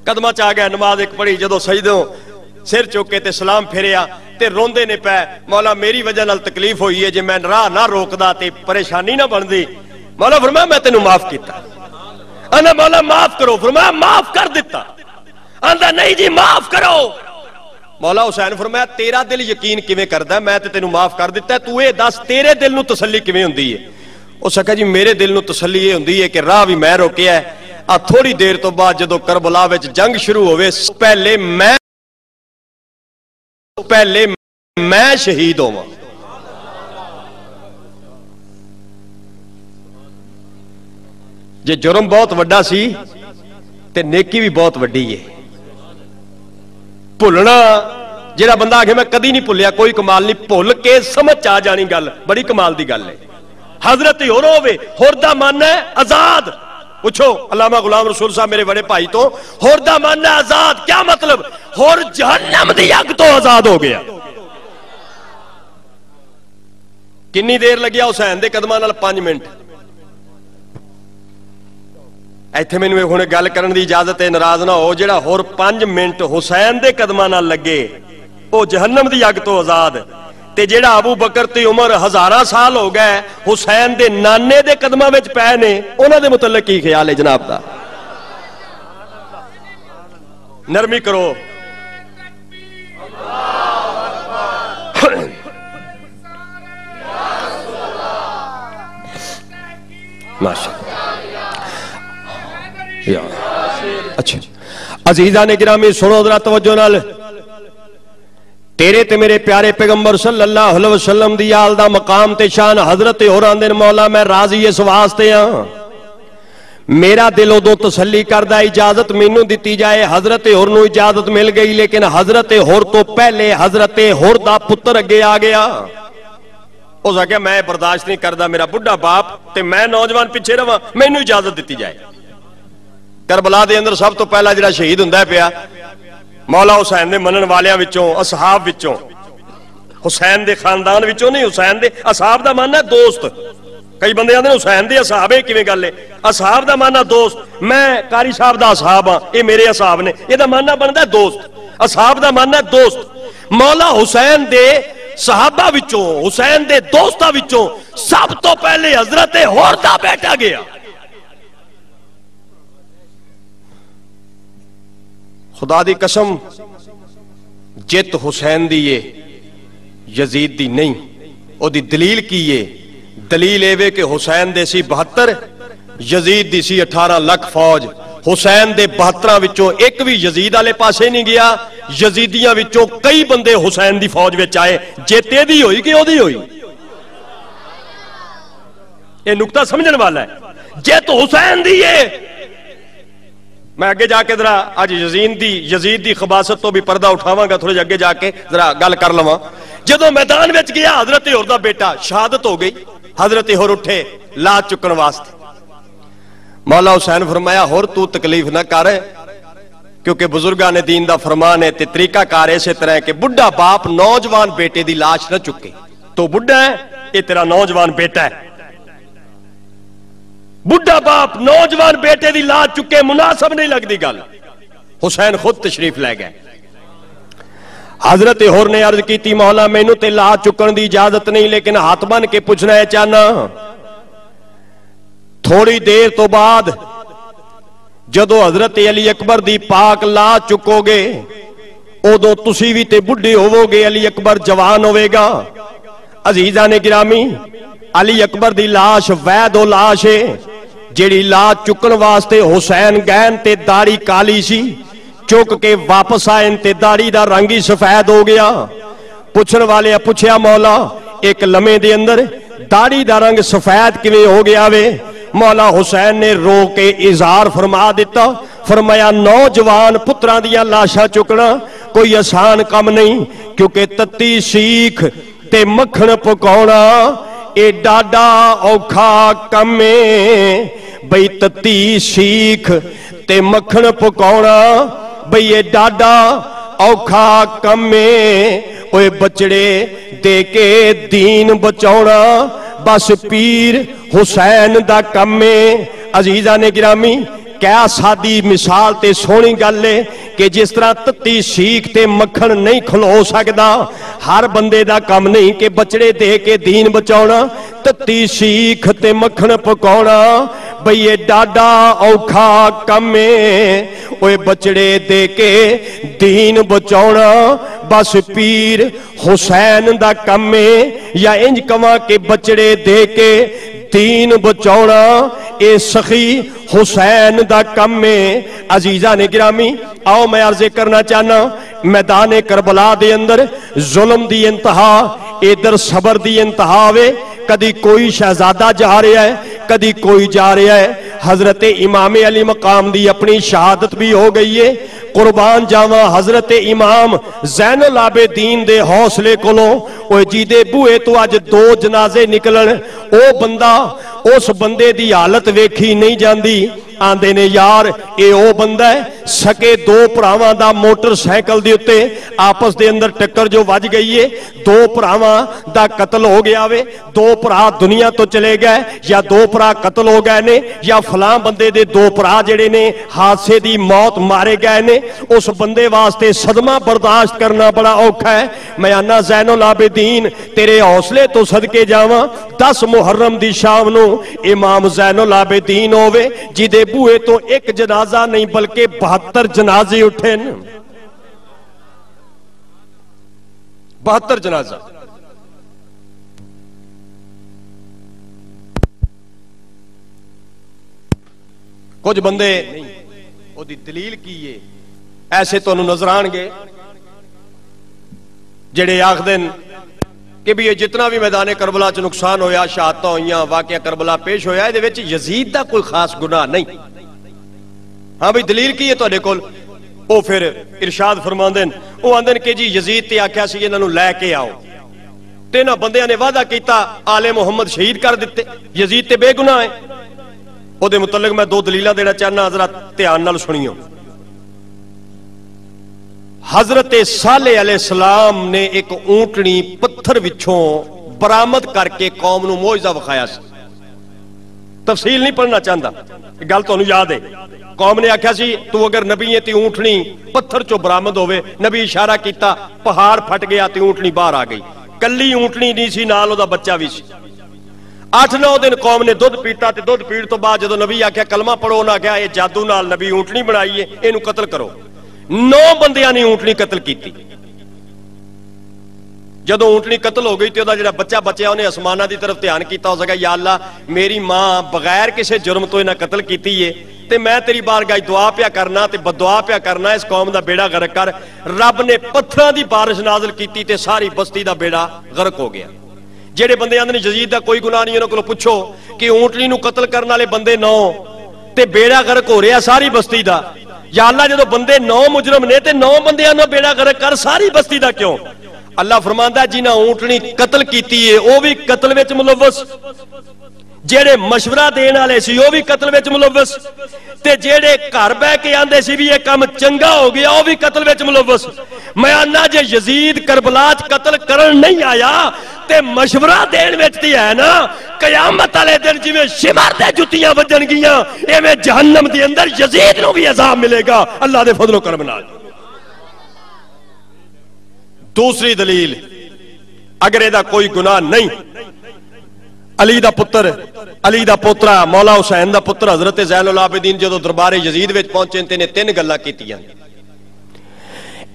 قدمہ چاہ گیا نماز ایک پڑھی جدو سجدوں سر چوکے تے سلام پھریا تے روندے نے پہ مولا میری وجہ نال تکلیف ہوئی ہے، جے میں راہ نہ روک دا تے پریشانی نہ بن دی مولا فرمایا میں تینوں معاف کیتا۔ انا مولا معاف کرو، فرمایا معاف کر دیتا۔ اندہ نہیں جی معاف کرو۔ مولا حسین فرمایا تیرا دل یقین کیویں کردا ہے میں تے تینوں معاف کر دیتا ہے تو اے دس تیرے دل نو تسلی کیویں ہوندی ہے او سکا جی میرے دل نو تسلی یہ ہوندی ہے کہ راہ بھی میں روکیا ہے آ تھوڑی دیر تو بعد جدو کربلا وچ جنگ شروع ہوئے پہلے میں پہلے میں شہید ہوا جے جرم بہت وڈا سی تے نیکی بھی بہت وڈی ہے بھولنا جہاں بندہ آگے میں کدی نہیں بھولیا کوئی کمال نہیں بھول کے سمجھ آ جانی گل بڑی کمال دی گل ہے حضرت ہور ہوے ہور دا من ہے آزاد پوچھو علامہ غلام رسول صاحب میرے بڑے بھائی تو ہور دا من ہے آزاد کیا مطلب ہور جہنم دی اگ تو آزاد ہو گیا کنی دیر لگیا حسین دے قدماں نال 5 منٹ ਇੱਥੇ ਮੈਨੂੰ ਇਹ ਹੁਣ ਗੱਲ ਕਰਨ ਦੀ ਇਜਾਜ਼ਤ ਹੈ, ਨਾਰਾਜ਼ ਨਾ ਹੋ। ਜਿਹੜਾ ਹੋਰ 5 ਮਿੰਟ ਹੁਸੈਨ ਦੇ ਕਦਮਾਂ ਨਾਲ ਲੱਗੇ, ਉਹ ਜਹੰਨਮ ਦੀ ਅੱਗ ਤੋਂ ਆਜ਼ਾਦ। ਤੇ ਜਿਹੜਾ ਅਬੂ ਬਕਰ ਤੇ ਉਮਰ ਹਜ਼ਾਰਾਂ ਸਾਲ ਹੋ ਗਏ, ਹੁਸੈਨ ਦੇ ਨਾਨੇ ਦੇ ਕਦਮਾਂ ਵਿੱਚ ਪਏ ਨੇ, ਉਹਨਾਂ ਦੇ ਮੁਤਲਕ ਕੀ ਖਿਆਲ ਹੈ ਜਨਾਬ ਦਾ? ਨਰਮੀ ਕਰੋ। ਮਾਸ਼ਾ اچھا۔ عزیزہ نے سنو ذرا توجہ نال۔ تیرے تے میرے پیارے پیغمبر صلی اللہ علیہ وسلم دی آل مقام تے شان حضرت ہوران دن مولا میں راضی اس واسطے ہاں۔ میرا دل ادو تسلی کردہ، اجازت مینو دیتی جائے۔ حضرت ہور اجازت مل گئی، لیکن حضرت ہور تو پہلے حضرت ہور دا پتر اگے آ گیا۔ اس آگیا میں برداشت نہیں کردہ، میرا بڑھا باپ تے میں نوجوان پیچھے رہا مینو اجازت دیتی جائے۔ کربلا دے اندر سب تو پہلا جڑا شہید ہوندا پیا، مولا حسین نے منن والیاں وچوں، اصحاب وچوں۔ حسین دے خاندان وچوں نہیں، حسین دے اصحاب دا ماننا دوست۔ کئی بندے آدھے حسین دے اصحاب ہے کیویں گل ہے؟ اصحاب دا ماننا دوست۔ میں کاری صاحب دا اصحاب ہاں یہ میرے اصحاب نے۔ یہ دا ماننا بندا ہے دوست۔ اصحاب دا ماننا ہے دوست۔ مولا حسین دے صحابہ وچوں، حسین دے دوستاں وچوں سب تو پہلے حضرت ہور بیٹھا بیٹا گیا۔ خدا دی قسم جت حسین دی یزید دی نہیں۔ او دی دلیل کی دلیل ایوے کہ حسین دے سی بہتر، یزید دی سی اٹھارہ لکھ فوج۔ حسین دے بہترہ وچوں ایک بھی یزید والے پاسے نہیں گیا، یزیدیاں وچوں کئی بندے حسین دی فوج وچ آئے۔ جیتے دی ہوئی کہ او دی ہوئی؟ یہ نکتہ سمجھن والا ہے۔ جیت حسین دی میں اگے جا کے ذرا اج یزین دی یزید دی خباست تو بھی پردہ اٹھاواں گا تھوڑے جی اگے جا کے ذرا گل کر لواں۔ جدوں میدان وچ گیا، حضرت ہور دا بیٹا شہادت ہو گئی۔ حضرت ہور اٹھے لا چکن واسطے۔ مولا حسین فرمایا، ہور تو تکلیف نہ کر، کیونکہ بزرگان دین دا فرمان ہے، تے طریقہ کار اسی طرح ہے کہ بڈھا باپ نوجوان بیٹے دی لاش نہ چکے۔ تو بڈھا ہے، یہ تیرا نوجوان بیٹا ہے۔ بڑھا باپ نوجوان بیٹے دی لا چکے، مناسب نہیں لگ دی گل۔ حسین خود تشریف لے گئے۔ حضرت ہور نے عرض کیتی، مولا میں نو تے لا چکن دی اجازت نہیں، لیکن ہاتھ بن کے پوچھنا ہے، چانا۔ تھوڑی دیر تو بعد جدو حضرت علی اکبر دی پاک لا چکو گے، ادو تسی بھی تے بڑھے ہوو گے، علی اکبر جوان ہوئے گا۔ عزیزان گرامی، علی اکبر دی لاش وید و لاش ਜਿਹੜੀ ਲਾਸ਼ ਚੁੱਕਣ ਵਾਸਤੇ ਹੁਸੈਨ ਗੈਨ ਤੇ ਦਾੜੀ ਕਾਲੀ ਸੀ, ਚੁੱਕ ਕੇ ਵਾਪਸ ਆਏ ਤੇ ਦਾੜੀ ਦਾ ਰੰਗ ਹੀ ਸਫੈਦ ਹੋ ਗਿਆ। ਪੁੱਛਣ ਵਾਲਿਆ ਪੁੱਛਿਆ, ਮੌਲਾ, ਇੱਕ ਲਮੇ ਦੇ ਅੰਦਰ ਦਾੜੀ ਦਾ ਰੰਗ ਸਫੈਦ ਕਿਵੇਂ ਹੋ ਗਿਆ ਵੇ? ਮੌਲਾ ਹੁਸੈਨ ਨੇ ਰੋ ਕੇ ਇਜ਼ਹਾਰ ਫਰਮਾ ਦਿੱਤਾ। ਫਰਮਾਇਆ, ਨੌਜਵਾਨ ਪੁੱਤਰਾਂ ਦੀਆਂ ਲਾਸ਼ਾਂ ਚੁੱਕਣਾ ਕੋਈ ਆਸਾਨ ਕੰਮ ਨਹੀਂ, ਕਿਉਂਕਿ ਤੱਤੀ ਸੀਖ ਤੇ ਮੱਖਣ ਪਕਾਉਣਾ ਇਹ ਡਾਡਾ ਔਖਾ ਕੰਮ, ਬਈ ਤੱਤੀ ਸੀਖ ਤੇ ਮੱਖਣ ਪਕਾਉਣਾ, ਬਈ ਇਹ ਡਾਡਾ ਔਖਾ ਕੰਮੇ ਏ ਓਏ ਬਚੜੇ ਦੇ ਕੇ ਦੀਨ ਬਚਾਉਣਾ, ਬਸ ਪੀਰ ਹੁਸੈਨ ਦਾ ਕੰਮੇ। ਏ ਅਜ਼ੀਜ਼ਾਂ ਨੇ ਗਿਰਾਮੀ کیا سادی مثال تے سونی گل ہے کہ جس طرح تتی شیخ تے مکھن نہیں کھلو سکدا، ہر بندے دا کم نہیں کہ بچڑے دے کے دین بچاؤنا تتی شیخ تے مکھن پکاؤنا بھئی اے ڈاڈا اوکھا کمے اوے بچڑے دے کے دین بچاؤنا بس پیر حسین دا کمے یا انج کما کے بچڑے دے کے دین بچاؤنا اے سخی حسین دا کم میں عزیزان گرامی، آؤ میں عرض کرنا چاہنا، میدان کربلا دے اندر ظلم دی انتہا ادھر صبر دی انتہا وے، کدی کوئی شہزادہ جا رہا ہے، کدی کوئی جا رہا ہے۔ حضرت امام علی مقام دی اپنی شہادت بھی ہو گئی ہے۔ قربان جاواں حضرت امام زین العابدین دے حوصلے کولوں اوے جی دے بوئے تو اج دو جنازے نکلن۔ او بندہ، اس بندے دی حالت ویکھی نہیں جاندی۔ آندے نے یار اے او بندہ ہے سکے دو پراواں دا موٹر سائیکل دے آپس دے اندر ٹکر جو وج گئی ہے دو پراواں دا قتل ہو گیا وے دو پرا دنیا تو چلے گئے یا دو پرا قتل ہو گئے نے یا فلاں بندے دے دو پرا جڑے نے حادثے دی موت مارے گئے نے اس بندے واسطے صدمہ برداشت کرنا بڑا اوکھا ہے میں انا زین تیرے حوصلے تو صدقے جاواں دس محرم دی شام نو امام زین العابدین ہووے جی دے ہوئے تو ایک جنازہ نہیں بلکہ بہتر جنازے اٹھے نا بہتر جنازہ۔ کچھ بندے وہ دلیل کیے۔ ایسے تو نظر آنگے جڑے آخ دن کہ بھی یہ جتنا بھی میدان کربلا چ نقصان ہویا شہادت ہوئی واقعہ کربلا پیش ہویا یہ یزید دا کوئی خاص گناہ نہیں۔ ہاں بھائی، دلیل کی ہے تے کول؟ وہ پھر ارشاد فرما دین وہ آدھے کہ جی یزید تے آخیا سی انہوں لے کے آؤ۔ تین بندیاں نے وعدہ کیتا، آل محمد شہید کر دیتے یزید تے بے گناہ ہے وہ دے متعلق میں دو دلیلہ دینا چاہنا حضرت تیان نال سنیوں۔ حضرت صالح علیہ السلام نے ایک اونٹنی پتھر وچھوں برامد کر کے قوم نو موجزہ بخایا سی۔ تفصیل نہیں پڑھنا چاہتا گل تو انہوں یاد ہے۔ قوم نے آکھا سی، تو اگر نبی ہے تی اونٹنی پتھر چو برامد ہوئے نبی اشارہ کیتا، پہاڑ پھٹ گیا تی اونٹنی باہر آ گئی۔ کلی اونٹنی نہیں سی نالو دا بچہ بھی سی۔ آٹھ نو دن قوم نے دودھ پیتا تے دودھ پیڑ تو بعد جدو نبی آکھا کلمہ پڑھو نہ کیا یہ جادو نال نبی اونٹنی بنائیے اینو قتل کرو۔ نو بندیاں نے اونٹنی قتل کیتی۔ جدو اونٹنی قتل ہو گئی تو جڑا بچہ بچیا، انہیں اسمانہ دی طرف دھیان کیتا، ہو سکا یا اللہ، میری ماں بغیر کسے جرم تو انہیں قتل کیتی ہے۔ تے میں تیری بارگاہ دعا پیا کرنا، تے بدعا پیا کرنا، اس قوم دا بیڑا غرق کر۔ رب نے پتھراں دی بارش نازل کیتی تے ساری بستی دا بیڑا غرق ہو گیا۔ جڑے بندے آندے جزید دا کوئی گناہ نہیں انہاں کولوں پوچھو کہ اونٹنی نو قتل کرن والے بندے نو؟ تے بیڑا غرق ہو رہا ساری بستی دا۔ یا اللہ جدو بندے نو مجرم نے تے نو بندیاں نو بیڑا غرق کر ساری بستی دا کیوں؟ اللہ فرماندا جنہاں اونٹنی قتل کیتی ہے، او بھی قتل وچ ملوث۔ جیڑے مشورہ دین والے سی وہ بھی قتل وچ ملوث۔ تے جیڑے گھر بہ کے آندے سی بھی یہ کام چنگا ہو گیا وہ بھی قتل وچ ملوث۔ میں آنا جے یزید کربلا چ قتل کرن نہیں آیا، تے مشورہ دین وچ تے ہے نا، قیامت والے دن جویں شمر دے جتیاں وجن گیاں، ایویں جہنم دے اندر یزید نو بھی عذاب ملے گا۔ اللہ دے فضل و کرم نال۔ دوسری دلیل، اگر یہ کوئی گناہ نہیں علی دا پتر، علی دا پوترا، مولا حسین دا پتر، حضرت زین العابدین جدو دربار یزید وچ پہنچے تے نے تین گلاں کیتیاں۔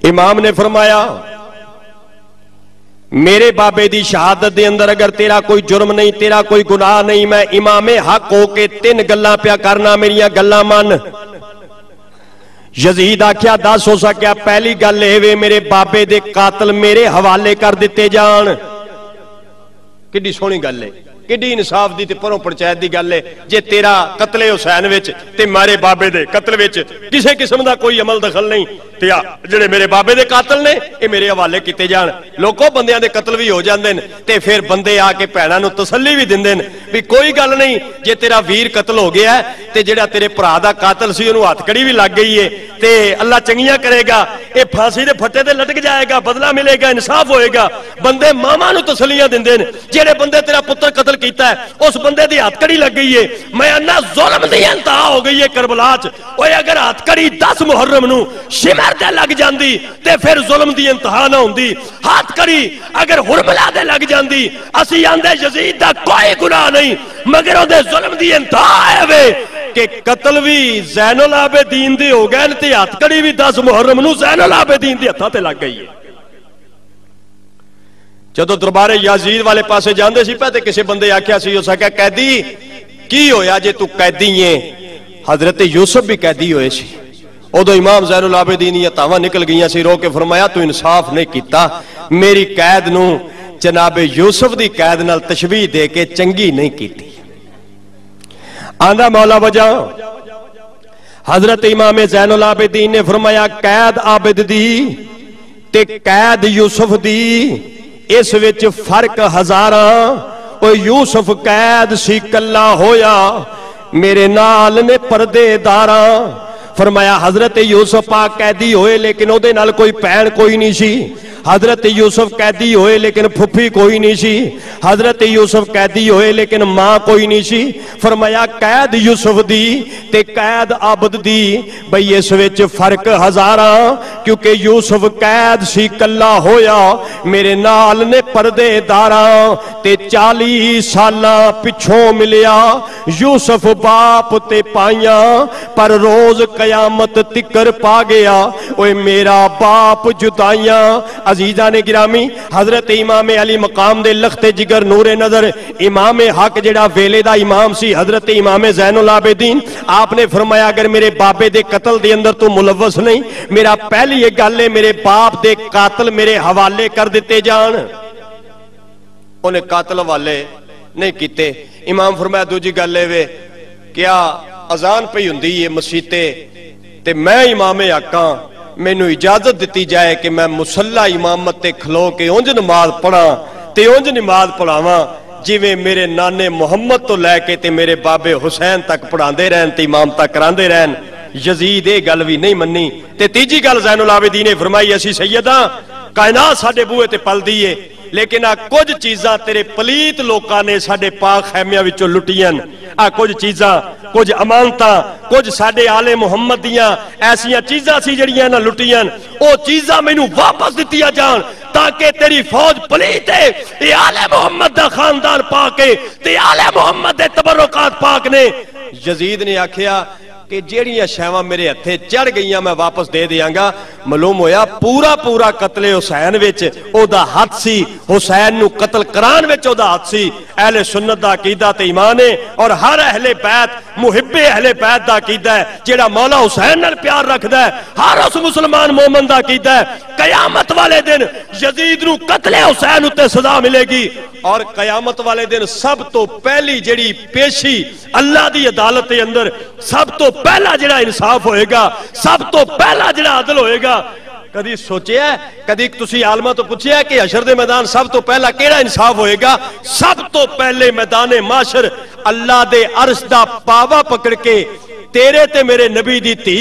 امام نے فرمایا، میرے بابے دی شہادت دے اندر اگر تیرا کوئی جرم نہیں، تیرا کوئی گناہ نہیں، میں امام حق ہو کے تین گلاں پیا کرنا، میریاں گلاں من۔ یزید آکھیا، دس ہو سکیا، پہلی گل اے میرے بابے دے قاتل میرے حوالے کر دیتے جان۔ کڈی سونی گل ہے کڈی انصاف دی تے پروں پنچایت دی گل ہے جے تیرا قتل حسین وچ تے مارے بابے دے قتل وچ کسے قسم دا کوئی عمل دخل نہیں تے جڑے میرے بابے دے قاتل نے اے میرے حوالے کیتے جان لوکو بندیاں دے قتل بھی ہو جاندے نے تے پھر بندے آ کے نو تسلی بھی دیندے نے بھی کوئی گل نہیں جے تیرا ویر قتل ہو گیا ہے تے جڑا تیرے بھرا قاتل سی اونوں ہتھ کڑی بھی لگ گئی ہے تے اللہ چنگیاں کرے گا اے پھانسی دے پھٹے تے لٹک جائے گا بدلہ ملے گا انصاف ہوئے گا بندے ماما نو تسلیاں دیندے نے کیتا ہے، اس بندے دی ہاتھ کڑی لگ گئی ہے۔ میں انا ظلم دی انتہا ہو گئی ہے کربلا چ۔ اوے اگر ہاتھ کڑی 10 محرم نو شمر دے لگ جاندی تے پھر ظلم دی انتہا نہ ہوندی۔ ہاتھ کڑی اگر حرملا دے لگ جاندی، اسی آندے یزید دا کوئی گناہ نہیں۔ مگر او دے ظلم دی انتہا ہے وے کہ قتل بھی زین العابدین دی ہو گئے تے ہاتھ کڑی بھی 10 محرم نو زین العابدین دی ہتھاں تے لگ گئی ہے۔ جدو دربار یازید والے پاسے جاندے سی پہتے کسی بندے آکھیا سی ہو سکیا قیدی، کی ہویا جے تو قیدی ہیں؟ حضرت یوسف بھی قیدی ہوئے سی۔ او دو امام زین العابدین یہ تاوہ نکل گئیاں سی، رو کے فرمایا، تو انصاف نہیں کیتا۔ میری قید نو جناب یوسف دی قید نال تشبیح دے کے چنگی نہیں کیتی۔ آندہ مولا، وجہ۔ حضرت امام زین العابدین نے فرمایا، قید عابد دی تے قید یوسف دی۔ اس وچ فرق ہزاراں او یوسف قید سی کلا ہویا میرے نال نے پردے داراں فرمایا، حضرت یوسف پاک قیدی ہوئے، لیکن او دے نال کوئی پین کوئی نہیں سی۔ حضرت یوسف قیدی ہوئے، لیکن پھپھی کوئی نہیں سی۔ حضرت یوسف قیدی ہوئے، لیکن ماں کوئی نہیں سی۔ فرمایا، قید یوسف دی تے قید عبد دی۔ بھئی اس وچ فرق ہزاراں، کیونکہ یوسف قید سی، کلا ہویا۔ میرے نال نے پردے داراں تے چالی سالاں پچھوں ملیا۔ یوسف باپ تے پائیاں، پر روز قیامت قیامت تکر پا گیا۔ اوے میرا باپ جتائیاں عزیزہ نے گرامی، حضرت امام علی مقام دے لخت جگر نور نظر۔ امام حق جڑا ویلے دا امام سی، حضرت امام زین العابدین۔ آپ نے فرمایا، اگر میرے باپے دے قتل دے اندر تو ملوث نہیں، میرا پہلی یہ گل میرے باپ دے قاتل میرے حوالے کر دیتے جان۔ انہیں قاتل والے نہیں کیتے۔ امام فرمایا دو جی گل وے، کیا ازان پہ یندی ہوں مسیطے؟ تے میں امام آکاں مینوں اجازت دیتی جائے کہ میں مصلہ امامت تے کھلو کے اونج نماز پڑھا تے اونج نماز پڑھاواں جویں میرے نانے محمد تو لے کے تے میرے بابے حسین تک پڑھاندے رہن، تے امامتا کراندے رہن۔ یزید، اے گل بھی نہیں مننی۔ تے تیجی گل زین العابدین نے فرمائی، اسی سیداں، کائنات ساڈے بوئے تے پل دیئے لیکن آ کچھ چیزاں تیرے پلیت لوکاں نے ساڈے پاک خیمیاں وچوں لٹیاں۔ آ کچھ چیزاں، کچھ امانتاں، کچھ ساڈے آل محمد ایسیاں چیزاں سی جڑیاں نہ لٹیاں۔ او چیزاں مینوں واپس دتیاں جان تاکہ تیری فوج پلیت ہے۔ آل محمد دا خاندان پاک ہے، تے آل محمد دے تبرکات پاک نے۔ یزید نے آکھیا کہ جیڑیاں شہواں میرے ہتھے چڑھ گئیاں میں واپس دے دیاں گا۔ ملوم ہویا پورا پورا قتل حسین وچ او دا ہاتھ سی۔ حسین نو قتل کران وچ او دا ہاتھ سی۔ اہل سنت دا عقیدہ تے ایمان ہے اور ہر اہل بیت، محب اہل بیت دا عقیدہ ہے، جیڑا مولا حسین نال پیار رکھدا ہے۔ ہر اس مسلمان مومن دا عقیدہ ہے۔ قیامت والے دن یزید نو قتل حسین اتے سزا ملے گی۔ اور قیامت والے دن سب تو پہلی جیڑی پیشی اللہ دی عدالت دے اندر، سب تو پہلا جڑا انصاف ہوئے گا سب تو پہلا جڑا عدل ہوئے گا کدھی سوچے ہیں کدھی تسی عالمہ تو پوچھے ہیں کہ حشر دے میدان سب تو پہلا کیڑا انصاف ہوئے گا سب تو پہلے میدان معاشر اللہ دے عرصدہ پاوہ پکڑ کے تیرے تے میرے نبی دی تھی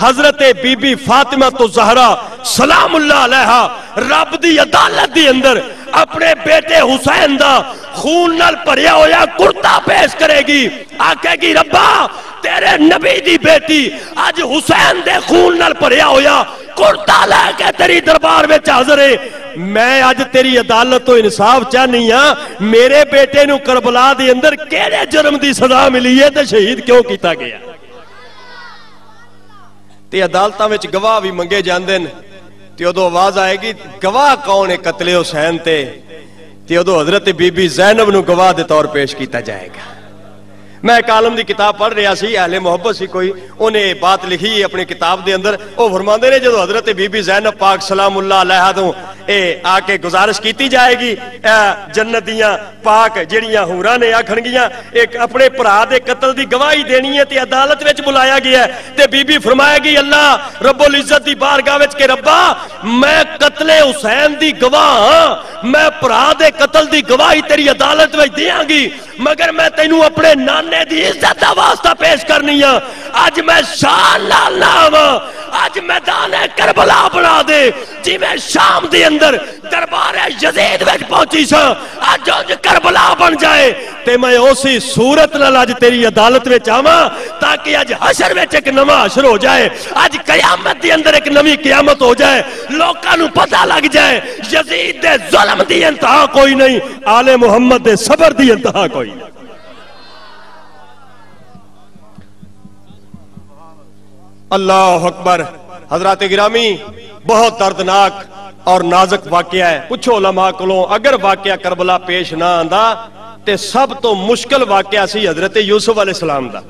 حضرت بی بی فاطمہ تو زہرا سلام اللہ علیہا، رب دی عدالت دی اندر اپنے بیٹے حسین دا خون نال پریا ہویا، کرتا پیش کرے گی۔ آکھے گی، ربا، تیرے نبی دی بیٹی آج حسین دے خون نال پریا ہویا، کرتا لے کے تیری دربار میں حاضر ہے۔ میں آج تیری عدالت تو انصاف چاہنی ہاں میرے بیٹے نو کربلا دی اندر کیڑے جرم دی سزا ملی ہے تے شہید کیوں کیتا گیا؟ ਤੇ ਅਦਾਲਤਾਂ ਵਿੱਚ ਗਵਾਹ ਵੀ ਮੰਗੇ ਜਾਂਦੇ ਨੇ। ਤੇ ਉਦੋਂ ਆਵਾਜ਼ ਆਏਗੀ, ਗਵਾਹ ਕੌਣ ਹੈ ਕਤਲੇ ਹੁਸੈਨ ਤੇ? ਤੇ ਉਦੋਂ ਹਜ਼ਰਤ ਬੀਬੀ ਜ਼ੈਨਬ ਨੂੰ ਗਵਾਹ ਦੇ ਤੌਰ ਪੇਸ਼ ਕੀਤਾ ਜਾਏਗਾ। میں کالم دی کتاب پڑھ رہا سی، اہل محبت سی کوئی، انہیں بات لکھی اپنی کتاب دے اندر۔ وہ فرماندے نے، جدو حضرت بی بی زینب پاک سلام اللہ علیہ دوں، اے آ گزارش کیتی جائے گی۔ جنت دیاں پاک جڑیاں ہوراں نے آکھن ایک اپنے بھرا قتل دی گواہی دینی ہے تے عدالت وچ بلایا گیا ہے۔ تے بی بی فرمائے گی، اللہ رب العزت دی بارگاہ وچ کہ ربا، میں قتل حسین دی گواہ، میں بھرا قتل دی گواہی تیری عدالت وچ دیاں گی، مگر میں تینوں اپنے نانا بندے دی عزت دا واسطہ پیش کرنی ہے۔ آج میں شان لال نام، آج میدان کربلا بنا دے۔ جی میں شام دی اندر دربار یزید وچ پہنچی سا آج جو جو کربلا بن جائے۔ تے میں اسی صورت نال آج تیری عدالت وچ آواں تاکہ آج حشر وچ ایک نمہ حشر ہو جائے۔ آج قیامت دی اندر ایک نمی قیامت ہو جائے۔ لوکاں نو پتہ لگ جائے، یزید دے ظلم دی انتہا کوئی نہیں، آل محمد دے صبر دی انتہا کوئی نہیں۔ اللہ اکبر، حضرات گرامی، بہت دردناک اور نازک واقعہ ہے۔ پوچھو علماء کلوں، اگر واقعہ کربلا پیش نہ آندا، تے سب تو مشکل واقعہ سی حضرت یوسف علیہ السلام دا۔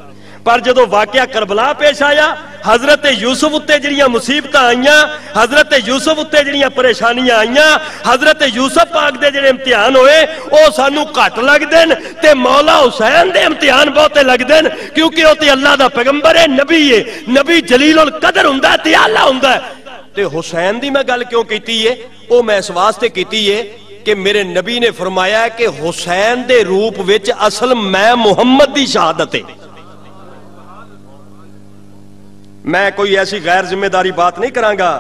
پر جدو واقعہ کربلا پیش آیا، حضرت یوسف اتے جڑیاں مصیبت آئیاں، حضرت یوسف اتے جڑیاں پریشانیاں آئیاں، حضرت یوسف پاک دے جڑے امتحان ہوئے، او سانو کٹ لگ دین، تے مولا حسین دے امتحان بہتے لگ دین، کیونکہ او تے اللہ دا پیغمبر ہے، نبی ہے، نبی جلیل القدر ہوندا ہے، تے اللہ ہوندا ہے۔ تے حسین دی میں گل کیوں کیتی ہے؟ او میں اس واسطے کیتی ہے کہ میرے نبی نے فرمایا ہے کہ حسین دے روپ وچ اصل میں محمد دی شہادت ہے۔ میں کوئی ایسی غیر ذمہ داری بات نہیں کرانگا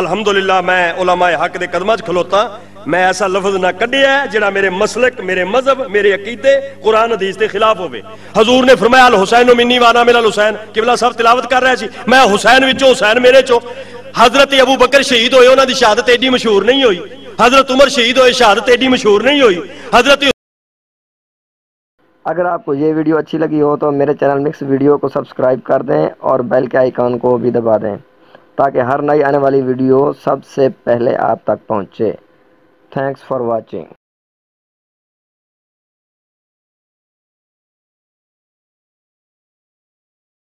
الحمدللہ میں علماء حق دے قدمہ کھلوتا۔ میں ایسا لفظ نہ کڈیا ہے جڑا میرے مسلک، میرے مذہب، میرے عقیدے، قرآن، حدیث دے خلاف ہوئے حضور نے فرمایا، الحسین و منی وانا میرا الحسین، قبلہ صاحب تلاوت کر رہے سی۔ میں حسین وچوں، حسین میرے چوں۔ حضرت ابو بکر شہید ہوئے، انہاں دی شہادت ایڈی مشہور نہیں ہوئی۔ حضرت عمر شہید ہوئے، شہادت ایڈی مشہور نہیں ہوئی۔ حضرت اگر آپ کو یہ ویڈیو اچھی لگی ہو تو میرے چینل مکس ویڈیو کو سبسکرائب کر دیں اور بیل کے آئیکن کو بھی دبا دیں تاکہ ہر نئی آنے والی ویڈیو سب سے پہلے آپ تک پہنچے۔ Thanks for watching